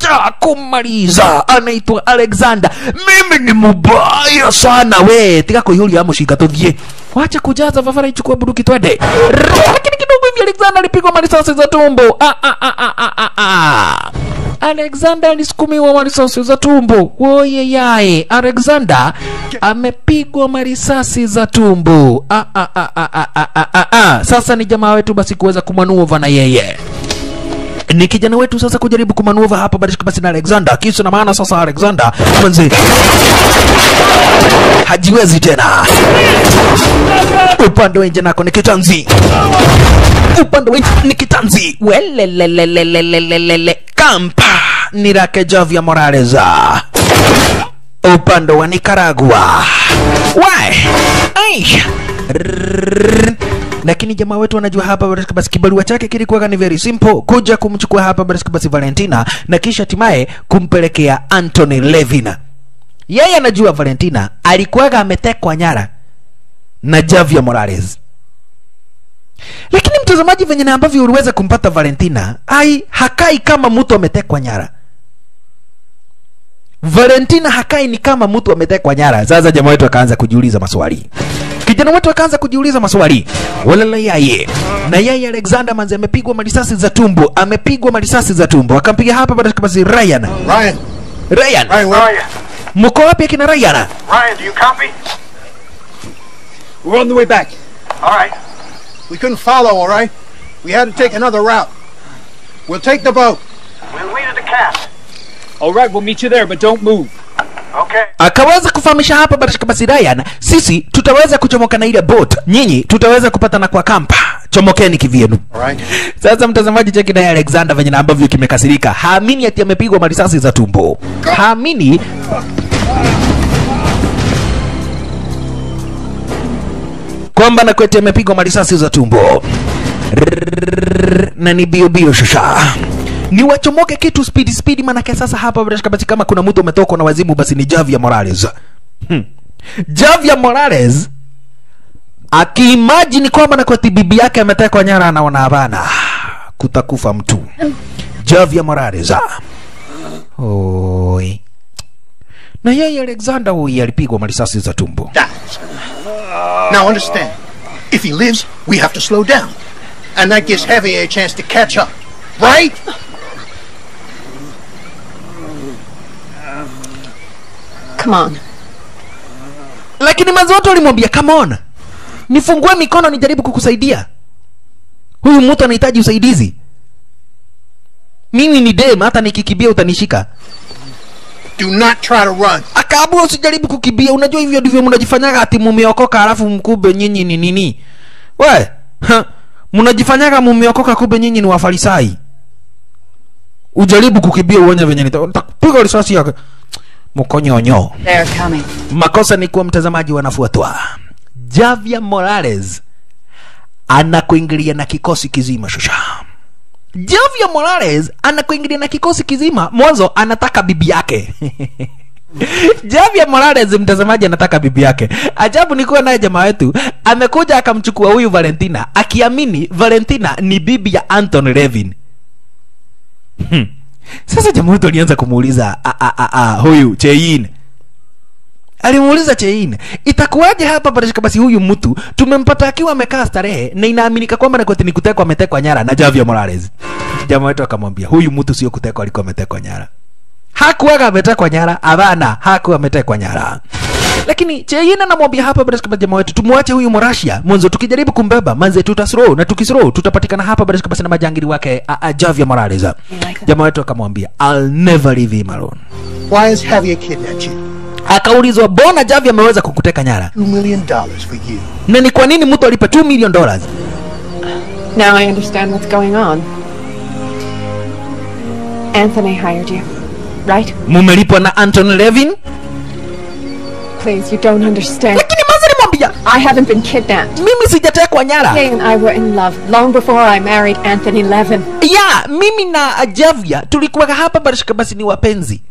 cha kumaliza anaitwa alexander mimi ni mubaya sana we tiga kuihuria mushinga tuthie wacha kujaza vavara ichukua buduki twende lakini kidogo hivi alexander alipigwa marisasi za tumbo ah, ah, ah, ah, ah, ah. ah. Alexander alisukumiwa marisasi za tumbo. Woyeyaye, Alexander amepigwa marisasi za tumbo. Ah, ah, ah, ah, ah, ah, ah, ah. Sasa ni jamaa wetu basi kuweza kumanuva na yeye ni kijana wetu sasa kujaribu kumanuva hapa basi na Alexander. Kisa na maana sasa Alexander mwanzi hajiwezi tena. Upande wa nje nako ni kitanzi, upande wa nje ni kitanzi. Welelelelelelelele kampa ni lake Javier Morales upande wa Nicaragua. Why? Ai. Lakini jamaa wetu anajua hapa basi kibarua chake kilikuwa ni very simple, kuja kumchukua hapa Barishka basi Valentina na kisha hatimaye kumpelekea Anthony Levin. Yeye anajua Valentina alikuwaga ametekwa nyara na Javier Morales. Lakini mtazamaji, venye na ambavyo uliweza kumpata Valentina, ai hakai kama mtu ametekwa nyara. Valentina hakai ni kama mtu ametekwa nyara. Sasa jamaa wetu akaanza kujiuliza maswali. Kijana wetu wakaanza kujiuliza maswali. Walala yaye. Na yaye Alexander manzi amepigwa marisasi za tumbo, amepigwa marisasi za tumbo. Akampiga hapa baada ya Ryan. Ryan, Ryan. Ryan, Ryan. Mko wapi akina Ryan? Ryan, do you copy? We're on the way back. All right. We couldn't follow, all right? We had to take another route. We'll take the boat. We'll meet at the camp. All right, we'll meet you there, but don't move. Okay. akaweza kufahamisha hapa barashika basi Ryan, sisi tutaweza kuchomoka na ile boat, nyinyi tutaweza kupatana kwa kampa, chomokeni kivyenu. Right? Sasa mtazamaji, cheki naye Alexander venye na ambavyo kimekasirika, haamini ati amepigwa marisasi za tumbo, haamini. Kwamba na kweti amepigwa marisasi za tumbo. Na ni bio bio shusha ni wachomoke kitu speed speed, manake sasa hapa basi kama kuna mtu umetoka na wazimu basi ni Javier Morales. Hmm. Javier Morales akiimagine kwamba na kwa bibi yake ametekwa nyara, anaona hapana, kutakufa mtu. Javier Morales oi, na yeye Alexander huyu alipigwa marisasi za tumbo. Now understand, if he lives, we have to slow down. And that gives Javier a chance to catch up. Right? Come on. lakini mazoto alimwambia come on. Nifungue mikono nijaribu kukusaidia. Huyu mtu anahitaji usaidizi. Mimi ni dem hata nikikibia utanishika. Do not try to run. akaabua usijaribu kukibia unajua hivyo ndivyo mnajifanyaga ati mumeokoka alafu mkube nyinyi ni nini? We mnajifanyaga mumeokoka kube nyinyi ni wafarisai ujaribu kukibia uone venye nita- nitakupiga risasi yake mkonyonyo makosa ni kuwa mtazamaji wanafuatwa Javier Morales anakuingilia na kikosi kizima shusha Javier Morales anakuingilia na kikosi kizima mwanzo anataka bibi yake Javier Morales mtazamaji anataka bibi yake. Ajabu ni kuwa naye jamaa wetu amekuja akamchukua huyu Valentina akiamini Valentina ni bibi ya Anton Levin. Hmm. Sasa wetu alianza kumuuliza a, a, a, a, huyu Chein alimuuliza Chein, itakuwaje hapa patashika basi huyu mtu tumempata akiwa amekaa starehe na inaaminika kwamba na kwati ni kutekwa ametekwa nyara na Javier Morales. Jamaa wetu akamwambia huyu mtu sio kutekwa, alikuwa ametekwa nyara. Hakuwaga ametekwa nyara, hapana, hakuwa ametekwa nyara. Lakini Chein anamwambia hapa barashika basi jamaa wetu tumwache huyu Morashia mwanzo, tukijaribu kumbeba manze tutasrow na tukisrow tutapatikana hapa barashika basi na majangili wake a, a, Javier Morales. Jamaa wetu akamwambia I'll never leave him alone. Why has Javier kidnapped you? Akaulizwa bona Javier ameweza kukuteka nyara Two million dollars for you. na ni kwa nini mtu alipe 2 million dollars Now I understand what's going on. Anthony hired you, right? mumelipwa na Anton Levin please, you don't understand. lakini I haven't been kidnapped. mimi sijatekwa nyara Kay and I were in love long before I married Anthony Levin. Yeah, mimi na Javia tulikuwa hapa barishika basi ni wapenzi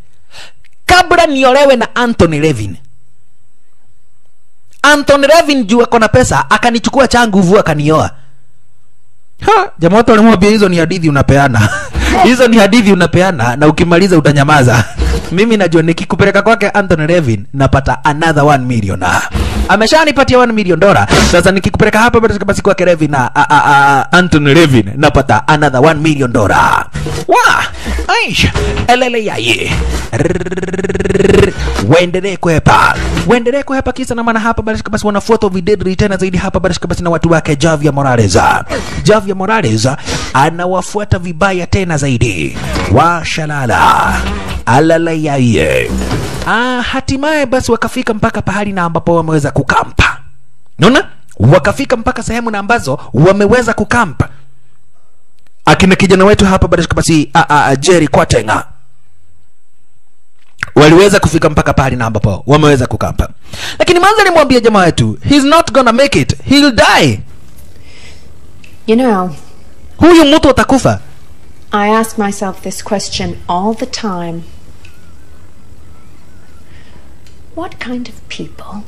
kabla niolewe na Anthony Levin. Anthony Levin juu ako na pesa akanichukua changu nguvu akanioa. Ha, jamaa wote walimwambia hizo ni hadithi unapeana. hizo ni hadithi unapeana na ukimaliza utanyamaza. Mimi najua nikikupeleka kwake Anthony Levin napata another 1 million. Ah, Ameshanipatia 1 million dola. Sasa nikikupeleka hapa basi kwake Levin na a, a, a, Anthony Levin napata another 1 million dola. Wa! Aish, elele yaye. Waendelee kuhepa. Waendelee kuhepa kisa na maana hapa basi basi of dead tena zaidi hapa basi basi na watu wake Javier Morales. Javier Morales anawafuata vibaya tena zaidi. Washalala. Alalayaye. Ah, hatimaye basi wakafika mpaka pahali na ambapo wameweza kukampa. Unaona? Wakafika mpaka sehemu na ambazo wameweza kukampa. Akina kijana wetu hapa basi basi a, a, a, Jerry Kwatenga waliweza kufika mpaka pahali na ambapo wameweza kukampa, lakini Manzi alimwambia jamaa wetu, he's not gonna make it, he'll die. You know, Huyu mtu atakufa. I ask myself this question all the time. What kind of people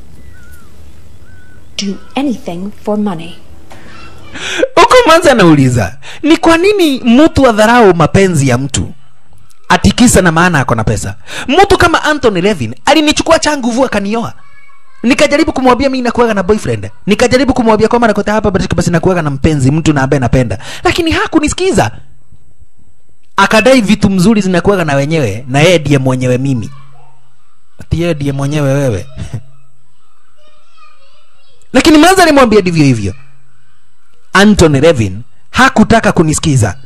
do anything for money? Huko mwanza anauliza ni kwa nini mtu adharau mapenzi ya mtu atikisa na maana ako na pesa. Mtu kama Anthony Levin alinichukua cha nguvu akanioa. Nikajaribu kumwambia mimi nakuaga na boyfriend. Nikajaribu kumwambia kwamba nakote hapa but basi nakuaga na mpenzi, mtu na ambaye napenda. Lakini hakunisikiza. Akadai vitu mzuri zinakuaga na wenyewe na yeye ndiye mwenyewe mimi. Yeye ndiye mwenyewe wewe. Lakini Manzi alimwambia ndivyo hivyo. Anthony Levin hakutaka kunisikiza.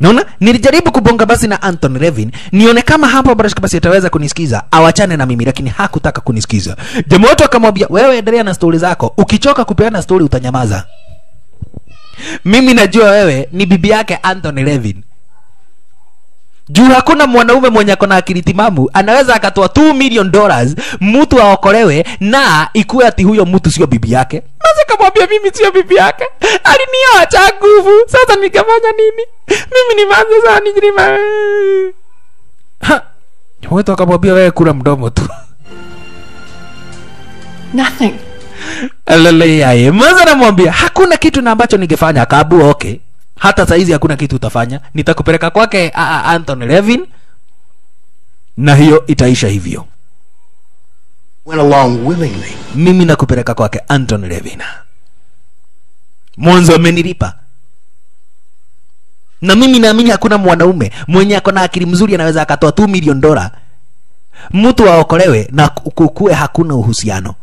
Naona nilijaribu kubonga basi na Anthony Levin nione kama hapo Barashka basi ataweza kunisikiza awachane na mimi, lakini hakutaka kunisikiza. Jamaa wetu akamwambia, wewe endelea na stori zako, ukichoka kupeana stori utanyamaza. Mimi najua wewe ni bibi yake Anthony Levin. Juu hakuna mwanaume mwenye ako na akili timamu anaweza akatoa 2 million dollars mtu aokolewe na ikuwe ati huyo mtu sio bibi yake. Sasa kamwambia mimi sio bibi yake, aliniacha nguvu. Sasa nikafanya nini? Mimi ni manze sana nijirima. Ha, wewe akamwambia wewe kula mdomo tu. Nothing. Alalaye, mwanza namwambia hakuna kitu na ambacho ningefanya. kabu okay, hata saizi hakuna kitu utafanya, nitakupeleka kwake a- a- Anthony Levin na hiyo itaisha hivyo. Went along willingly. Mimi nakupeleka kwake Anthony Levin. Mwanzo amenilipa na mimi naamini hakuna mwanaume mwenye ako na akili mzuri anaweza akatoa 2 milioni dola mtu aokolewe na ku- ku- hakuna uhusiano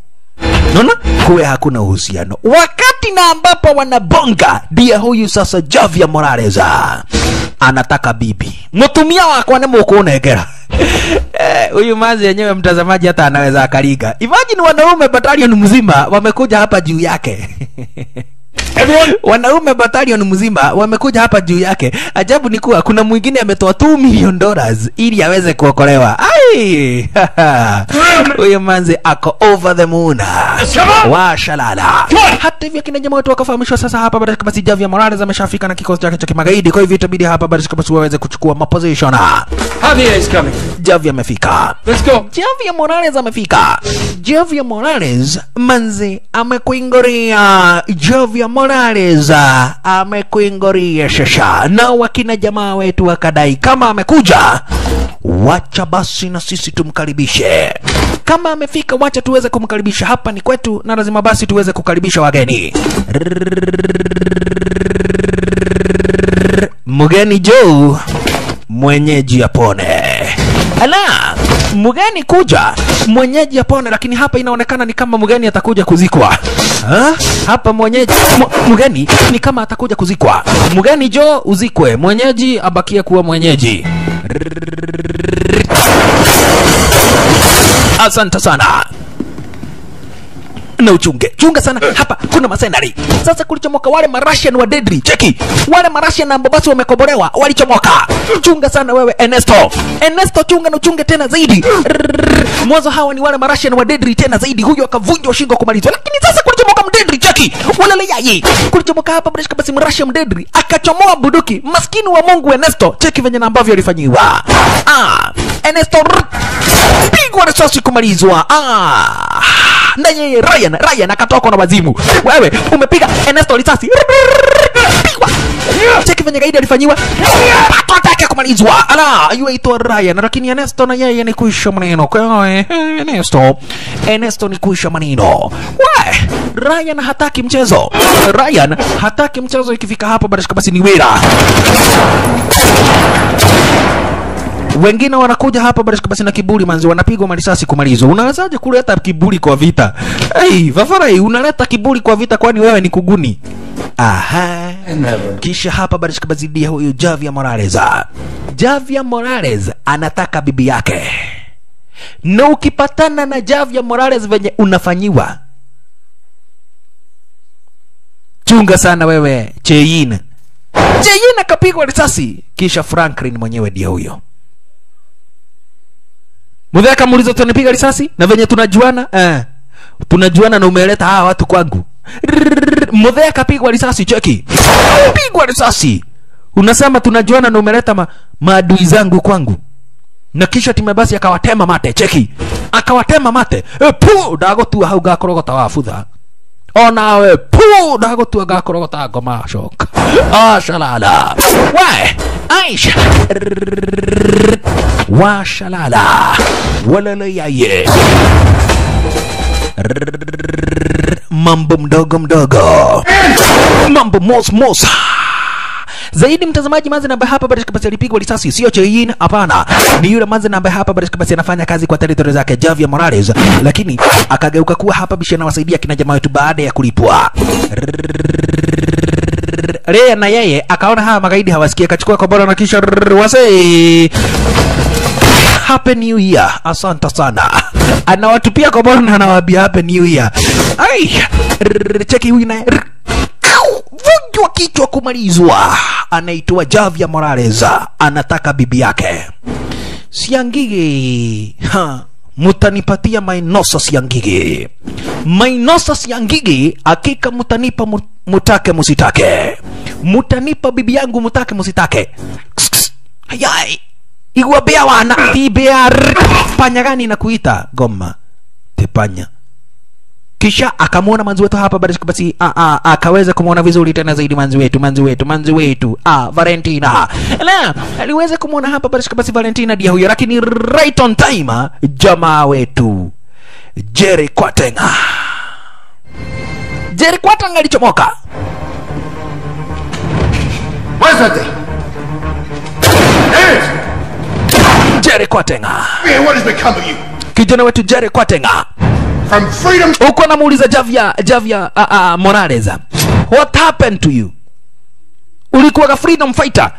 naona kuwe hakuna uhusiano. Wakati na ambapo wanabonga ndiye huyu sasa Javier Morales. Ah, anataka bibi. Mtumia wakwa nĩ mũkũnengera Eh, huyu mazi yenyewe mtazamaji hata anaweza akaliga. Imagine wanaume batalion mzima wamekuja hapa juu yake. Wanaume batalion mzima wamekuja hapa juu yake. Ajabu ni kuwa kuna mwingine ametoa 2 million dollars ili aweze kuokolewa huyo manzi ako over the moon washalala hata hivyo kina jamaa wetu wakafahamishwa sasa hapa baada basi Javier Morales ameshafika na kikosi chake cha kimagaidi kwa hivyo itabidi hapa baada basi waweze kuchukua maposition Javier is coming. Javier amefika Let's go. Javier Morales amefika. Javier Morales manzi amekuingoria. Javier Morales amekuingoria shasha, na wakina jamaa wetu wakadai kama amekuja, wacha basi na sisi tumkaribishe. Kama amefika, wacha tuweze kumkaribisha. Hapa ni kwetu, na lazima basi tuweze kukaribisha wageni. Mgeni Joe, mwenyeji apone. Ala, mgeni kuja, mwenyeji apone, lakini hapa inaonekana ni kama mgeni atakuja kuzikwa. Ha? Hapa mwenyeji mgeni ni kama atakuja kuzikwa. Mgeni jo uzikwe, mwenyeji abakie kuwa mwenyeji. Asante sana. Na uchunge. Chunga sana. Hapa kuna masenari sasa kulichomoka wale marashian wa dedri cheki. Wale marashian ambao basi wamekobolewa walichomoka. Chunga sana wewe enesto enesto chunga na uchunge tena zaidi. Mwanzo hawa ni wale marashian wa dedri tena zaidi. Huyo akavunjwa shingo kumalizwa. Lakini sasa kulichomoka mdedri cheki. Walaleyaye kulichomoka hapa breshka basi mrashia mdedri akachomoa buduki maskini wa mungu enesto cheki venye na ambavyo alifanyiwa. Ah, enesto pigwa risasi kumalizwa. Ah, na yeye ryan ryan akatoka na wazimu wewe umepiga Ernesto risasi pigwa cheki venye gaidi alifanyiwa. Pato atake kumalizwa. Ala yuaitwa ryan lakini Ernesto na yeye ni kuisha maneno. Kwa hiyo, Ernesto enesto enesto ni kuisha maneno. We ryan hataki mchezo. Ryan hataki mchezo. Ikifika hapo barashika basi ni wira wengine wanakuja hapa basi na kiburi manzi wanapigwa marisasi kumalizwa unawezaje kuleta kiburi kwa vita? Hey, vafarai unaleta kiburi kwa vita kwani wewe ni kuguni? Aha. Kisha hapa basi dia huyu javia morales. Javia morales anataka bibi yake. Na ukipatana na javia morales venye unafanyiwa chunga sana wewe chein chein akapigwa risasi. Kisha franklin mwenyewe ndio huyo mudhee akamuliza utanipiga risasi? Na venye tunajuana eh, tunajuana na umeleta hawa watu kwangu. Mudhe akapigwa risasi cheki. Pigwa risasi. Unasema tunajuana na umeleta ma, maadui zangu kwangu. Na kisha time basi akawatema mate cheki. Akawatema mate. E, pu ndagotua hau gakorogota wabutha onawe pu ndagotua ngakorogota ngoma coka. Ashalala we aisha. Washalala. Walalayaye mambo mdogo mdogo. Mambo mos mos zaidi mtazamaji manzi ambaye hapa barishka basi alipigwa risasi sio chein hapana. Ni yule manzi ambaye hapa barishka basi anafanya kazi kwa territory zake Javier Morales. Lakini akageuka kuwa hapa bishi anawasaidia kina jamaa wetu baada ya kulipwa. Rea na yeye akaona hawa magaidi hawasikia, akachukua kombora na kisha wase Happy New Year. Asante sana. Anawatupia kombora na anawaambia Happy New Year. Ai, cheki huyu naye vunjwa kichwa kumalizwa. Anaitwa Javier Morales, anataka bibi yake Siangigi. Ha, mutanipatia mainosa Siangigi. Mainosa Siangigi, hakika mutanipa mutake musitake. Mutanipa bibi yangu mutake musitake. Hayai. Iguabea wana tibear panya gani na kuita goma tepanya kisha akamwona manzi wetu hapa basi basi a, a, akaweza kumwona vizuri tena zaidi manzi wetu manzi wetu manzi wetu. Ah, Valentina. Na aliweza kumwona hapa basi basi Valentina dia huyo lakini right on time ah, jamaa wetu Jerry Kwatenga Jerry Kwatenga alichomoka. Muéstrate. Hands! Jerry Kwatenga Man, what has become of you? kijana wetu Jerry Kwatenga From freedom Uko anamuuliza Javia Javia uh, uh, Morales what happened to you? Ulikuwa ka freedom fighter?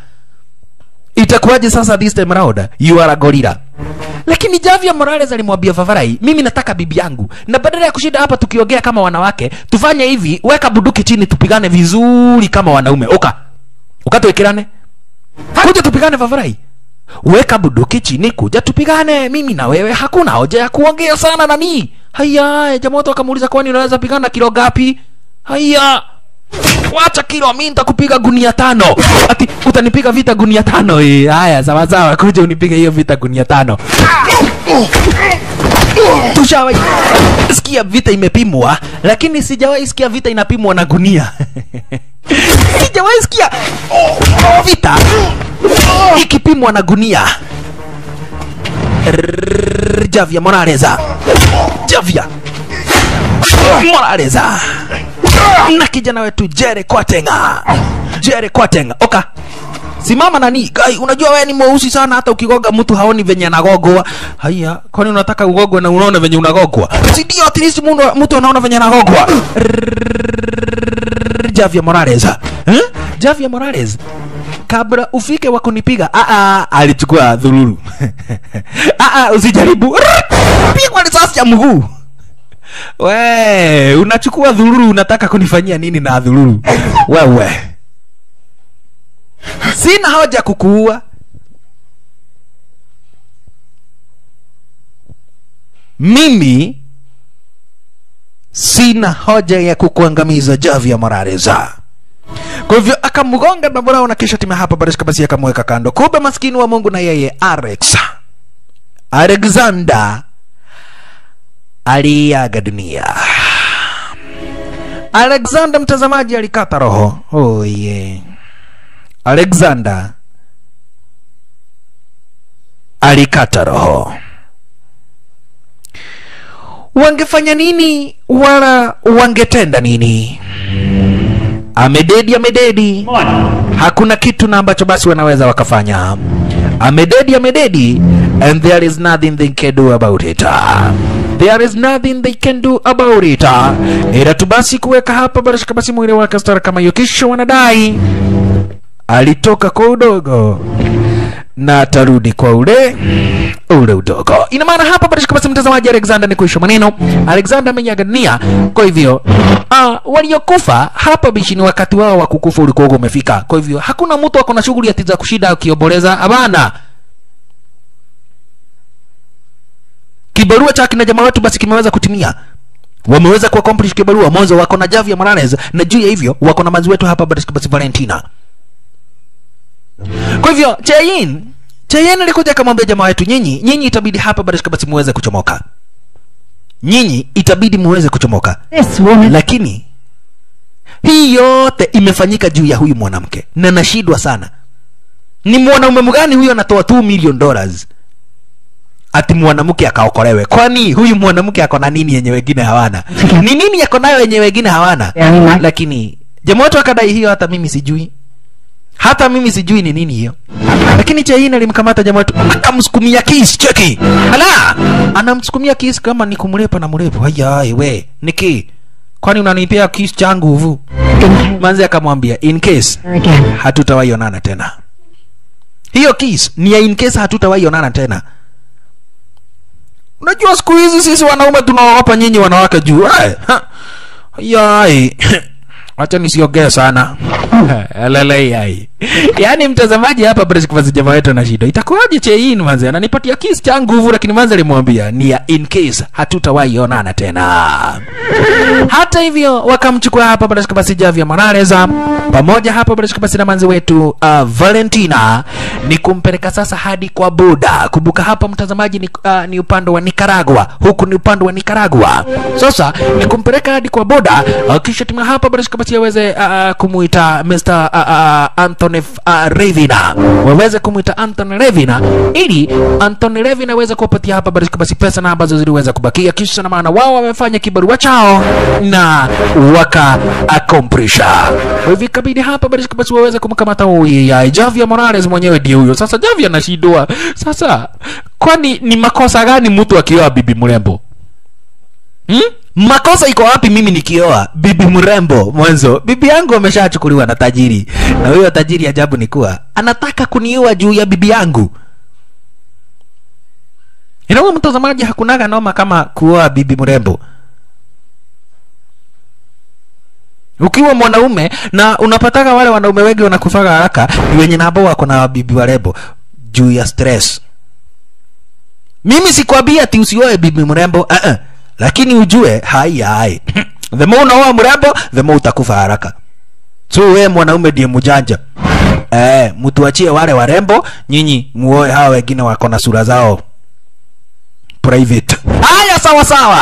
Itakuwaje sasa this time round you are a gorilla. Lakini Javia Morales alimwambia Favarai mimi nataka bibi yangu. Na badala ya kushinda hapa tukiongea kama wanawake tufanye hivi weka bunduki chini tupigane vizuri kama wanaume. Oka. Ukatuwekirane kuja tupigane Favarai weka bunduki chini kuja tupigane. Mimi na wewe hakuna hoja ya kuongea sana nani haya jamaa watu wakamuuliza kwani unaweza pigana kilo gapi haya wacha kilo mi nitakupiga gunia tano. Ati utanipiga vita gunia tano? Eh haya sawa sawa. Kuja unipige hiyo vita gunia tano. Tushawahi sikia vita imepimwa lakini sijawahi sikia vita inapimwa na gunia. Sijawahi sikia vita ikipimwa na gunia Javia Morales Javia. Morales na kijana wetu Jere Kwatenga. Jere Kwatenga. Oka. Simama nani Gai, unajua wewe ni mweusi sana hata ukigoga mtu haoni venye anagogwa. Haya kwani unataka ugogwe na unaona venye unagogwa? Si ndio at least mtu anaona venye anagogwa? Javia Morales eh? Javia Morales kabla ufike wa kunipiga ah ah alichukua dhululu. Ah ah usijaribu. Pigwa risasi ya mguu. We unachukua dhululu unataka kunifanyia nini na dhululu? Wewe. Sina hoja kukuua. Mimi sina hoja ya kukuangamiza Javier Morales. Kwa hivyo akamgonga na kisha tima hapa Barishka basi akamweka kando. Kumbe maskini wa Mungu na yeye Alex Alexander aliaga dunia. Alexander mtazamaji alikata roho. Oh yeah. Alexander alikata roho. Wangefanya nini wala wangetenda nini? Amededi, amededi, hakuna kitu na ambacho basi wanaweza wakafanya. Amededi, amededi, and there is nothing they can do about it. There is nothing they can do about it. Ila tu basi kuweka hapa barashika basi mwili wake stara kama hiyo, kisha wanadai alitoka kwa udogo na atarudi kwa ule ule udogo. Ina maana hapa barashika basi mtazamaji, Alexander ni kuisha maneno. Alexander amenyaga dunia, kwa hivyo uh, waliokufa hapa bishi ni wakati wao wa kukufa ulikuwa umefika. Kwa hivyo hakuna mtu ako na shughuli ati za kushida ukiomboleza, hapana. Kibarua cha kina jamaa wetu basi kimeweza kutimia wameweza kuaccomplish kibarua mwanzo wako na Javier Morales na juu ya hivyo wako na mazi wetu hapa basi Valentina kwa hivyo Chayin Chayin alikuja akamwambia jamaa wetu, nyinyi nyinyi itabidi hapa basi basi muweze kuchomoka, nyinyi itabidi muweze kuchomoka, Yes, woman. lakini hii yote imefanyika juu ya huyu mwanamke, na nashindwa sana. Ni mwanaume mgani huyo anatoa 2 million dollars ati mwanamke akaokolewe? Kwani huyu mwanamke ako na nini yenye wengine hawana? Ni nini yako nayo yenye wengine hawana? Lakini jamaa wetu akadai hiyo, hata mimi sijui hata mimi sijui ni nini hiyo. Lakini chain alimkamata jamaa tu akamsukumia kiss cheki. Ala! Anamsukumia kiss kama ni kumlepa na mlepo. Haya we niki kwani unanipea kiss changu huvu manzi akamwambia in case hatutawahi onana tena. Hiyo kiss ni ya in case hatutawahi onana tena. Unajua siku hizi sisi wanaume tunaogopa nyinyi wanawake juu Ai, ha. yai wacha nisiongee sana. Lele yai. Yaani mtazamaji hapa breakfast jamaa wetu na shida. Itakuwaje chein manze? Ananipatia kiss cha nguvu lakini manze alimwambia ni ya in case hatutawahi onana tena. Hata hivyo wakamchukua hapa breakfast Javier Morales pamoja hapa breakfast na manzi wetu uh, Valentina ni kumpeleka sasa hadi kwa Buda. Kumbuka hapa mtazamaji ni, uh, ni upande wa Nicaragua, huku ni upande wa Nicaragua. Sasa ni kumpeleka hadi kwa Buda uh, kisha tuma hapa basi basi aweze uh, kumuita Mr. Uh, uh, Anthony uh, Revina, waweze kumuita Anthony Revina ili Anthony Revina aweze kuwapatia hapa basi basi pesa na ambazo ziliweza kubakia, kisha na maana wao wamefanya kibarua chao na waka accomplisha. hivi, kabidi hapa basi basi waweze kumkamata huyu ya Javier Morales mwenyewe ndiye huyo. Sasa Javi anashindwa. Sasa kwani ni makosa gani mtu akioa bibi mrembo? Hmm? Makosa iko wapi mimi nikioa bibi mrembo mwanzo? Bibi yangu ameshachukuliwa na tajiri. Na huyo tajiri ajabu ni kuwa anataka kuniua juu ya bibi yangu. Inaona mtazamaji, hakunaga noma kama kuoa bibi mrembo. Ukiwa mwanaume na unapataka wale wanaume wengi wanakufaga haraka ni wenye nabo wako na bibi warembo juu ya stress. Mimi sikwambia ati usioe bibi mrembo uh -uh. lakini ujue hai hai. The more unaoa mrembo the more utakufa haraka. So we mwanaume ndiye mjanja. Eh mtuachie wale warembo nyinyi muoe hawa wengine wako na sura zao private. Haya, sawa sawa.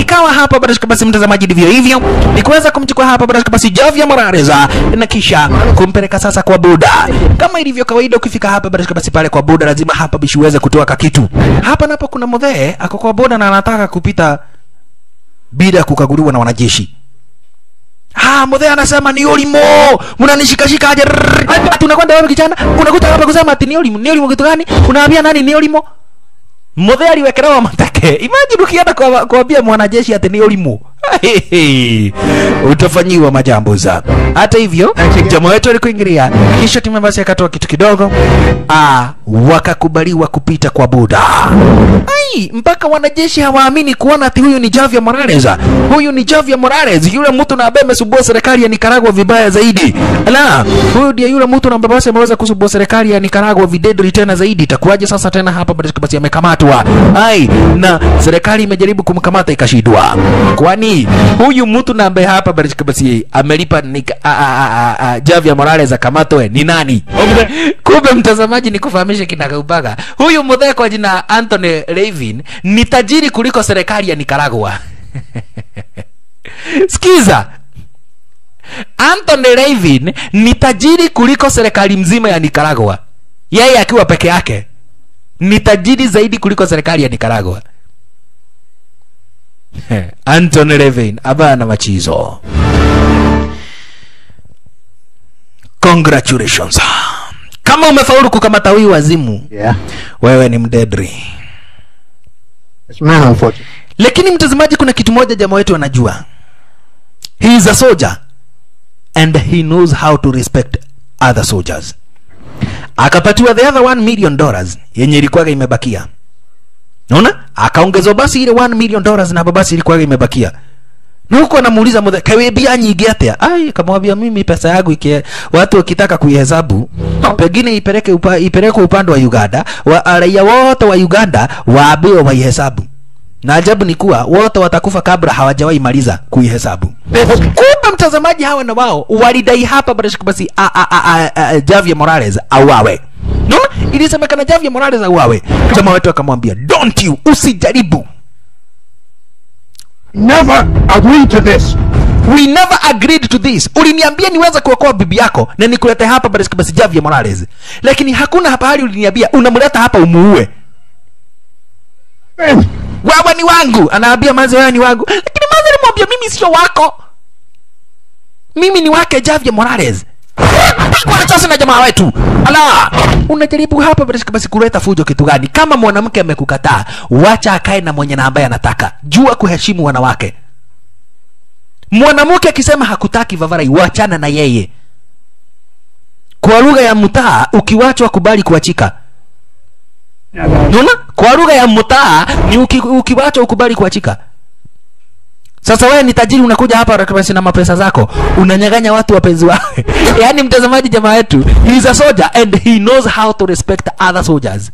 Ikawa hapa barashika basi, mtazamaji, ndivyo hivyo ni kuweza kumchukua hapa barashika basi Javier Morales na kisha kumpeleka sasa kwa Buda. Kama ilivyo kawaida, ukifika hapa barashika basi pale kwa Buda, lazima hapa bishi uweze kutoa kakitu. Hapa napo kuna mdhee ako kwa Buda na anataka kupita bila kukaguliwa na wanajeshi. Ah, modhe anasema ni olimo. Mnanishikashika aje? Tunakwenda unakwenda wapi kijana? Unakuta hapa kusema ati ni olimo. Ni olimo kitu gani? Unaambia nani ni olimo? Mothe aliwekelewa mateke. Imagine ukienda kuambia mwanajeshi ati ni ulimu. Utafanyiwa majambo za. Hata hivyo, jamaa wetu alikuingilia. Kisha timu basi akatoa kitu kidogo. Ah, wakakubaliwa kupita kwa buda ai mpaka wanajeshi hawaamini kuona ati huyu ni Javier Morales. Huyu ni Javier Morales. Yule mtu na ambaye amesubua serikali ya Nicaragua vibaya zaidi. Ala huyu ndiye yule mtu na ambaye basi ameweza kusubua serikali ya Nicaragua videdri tena zaidi. Itakuwaje sasa tena hapa basi basi amekamatwa ai na serikali imejaribu kumkamata ikashindwa. Kwani huyu mtu na ambaye hapa basi basi amelipa Javier Morales akamatwe ni nani? Kumbe mtazamaji nikufahamishe kinagaubaga. Huyu mdhe kwa jina Anthony Levin ni tajiri kuliko serikali ya Nicaragua. Sikiza. Anthony Levin ni tajiri kuliko serikali mzima ya Nicaragua. Yeye akiwa peke yake ni tajiri zaidi kuliko serikali ya Nicaragua. Anthony Levin abana machizo. Congratulations kama umefaulu kukamata huyu wazimu Yeah. wewe ni mdedri. Lakini mtazamaji kuna kitu moja jamaa wetu anajua. He is a soldier and he knows how to respect other soldiers. Akapatiwa the other 1 million dollars yenye ilikuwaga imebakia. Naona akaongezwa basi ile 1 million dollars na basi ilikuwaga imebakia na huko anamuuliza muthe kawebia nyingi atia? Ai kamwambia mimi pesa yangu ikie watu wakitaka kuihesabu pengine ipeleke upa, ipeleke upande wa Uganda wa raia wote wa Uganda waambiwe waihesabu. Na ajabu ni kuwa wote watakufa kabla hawajawahi maliza kuihesabu. Kumbe mtazamaji hawa na wao. Walidai hapa basi basi a- a- a- a- a- Javier Morales auawe. Naona ilisemekana Javier Morales auawe. Jamaa wetu akamwambia don't you usijaribu Never agreed to this. we never agreed to this. Uliniambia niweze kuokoa bibi yako na nikulete hapa basi basi Javier Morales. Lakini hakuna hapa uliniambia unamleta hapa umuue. Wawa ni wangu. Anaambia mazi wewe ni wangu. Lakini mazi alimwambia mimi sio wako. Mimi ni wake Javier Morales kwa chasi na jamaa wetu. Ala unajaribu hapa basi basi kuleta fujo kitu gani? Kama mwanamke amekukataa wacha akae na mwenye na ambaye anataka. Jua kuheshimu wanawake. Mwanamke akisema hakutaki vavarai wachana na yeye. Kwa lugha ya mtaa ukiwachwa kubali kuachika. Unaona? Kwa lugha ya mtaa ni uki, ukiwachwa ukubali kuachika. Sasa wewe ni tajiri unakuja hapa na mapesa zako, unanyang'anya watu wapenzi wao. Yaani mtazamaji jamaa wetu, he is a soldier and he knows how to respect other soldiers.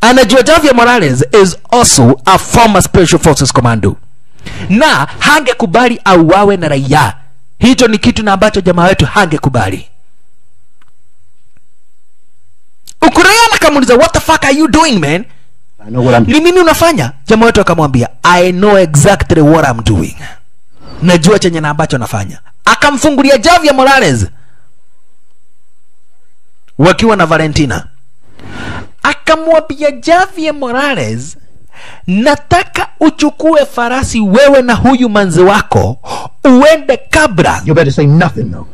Ana Javier Morales is also a former special forces commando. Na hangekubali auawe na raia. Hicho ni kitu na ambacho jamaa wetu hangekubali. Ukureana kamuliza, what the fuck are you doing man? Ni nini unafanya? Jamaa wetu akamwambia I know exactly what I'm doing. Najua chenye na ambacho nafanya. Akamfungulia Javier Morales wakiwa na Valentina. Akamwambia Javier Morales, nataka uchukue farasi wewe na huyu manzi wako uende kabla You better say nothing, though,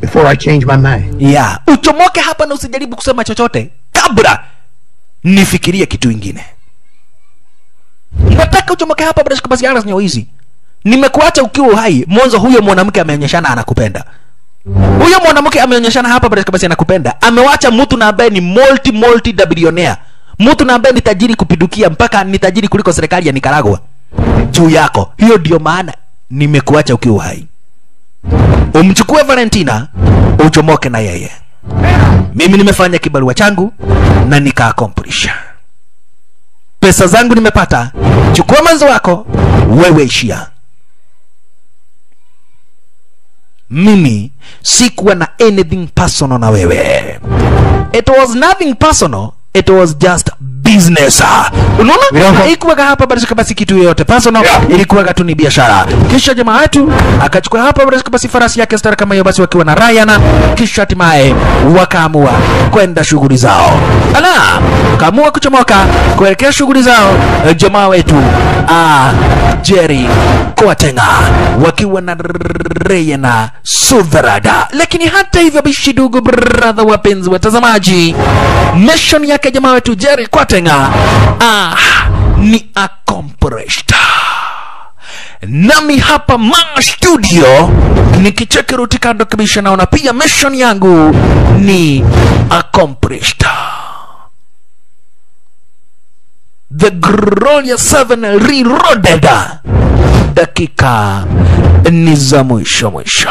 before I change my mind. Yeah, uchomoke hapa na usijaribu kusema chochote kabla nifikirie kitu ingine. Nataka uchomoke hapa bila basi aras hizi. Nimekuacha ukiwa uhai mwanzo huyo mwanamke ameonyeshana anakupenda. Huyo mwanamke ameonyeshana hapa bila basi anakupenda. Amewacha mtu na ambaye ni multi multi billionaire mtu na ambaye ni tajiri kupidukia mpaka ni tajiri kuliko serikali ya Nicaragua. Juu yako. Hiyo ndio maana nimekuacha ukiwa uhai umchukue Valentina uchomoke na yeye. Mimi nimefanya kibarua changu na nika accomplish. Pesa zangu nimepata, chukua manzo wako, wewe ishia. Mimi sikuwa na anything personal na wewe. It was nothing personal, it was just business. Unaona? Haikuwaga hapa basi basi kitu yoyote personal, yeah. ilikuwaga tu ni biashara. Kisha jamaa wetu akachukua hapa basi basi farasi yake stara kama hiyo basi wakiwa na Ryan, kisha hatimaye wakaamua kwenda shughuli zao. Ala, kaamua kuchomoka kuelekea shughuli zao. Jamaa wetu ah, Jerry Kwatenga wakiwa na Ryan Sudrada Lakini hata hivyo bishi dugu, brother, wapenzi watazamaji, mission yake jamaa wetu Jerry Koatenga ah, ni accomplished. Nami hapa ma studio nikicheki ruti kando kabisa naona pia mission yangu ni accomplished. The glorious 7 reloaded. Dakika ni za mwisho mwisho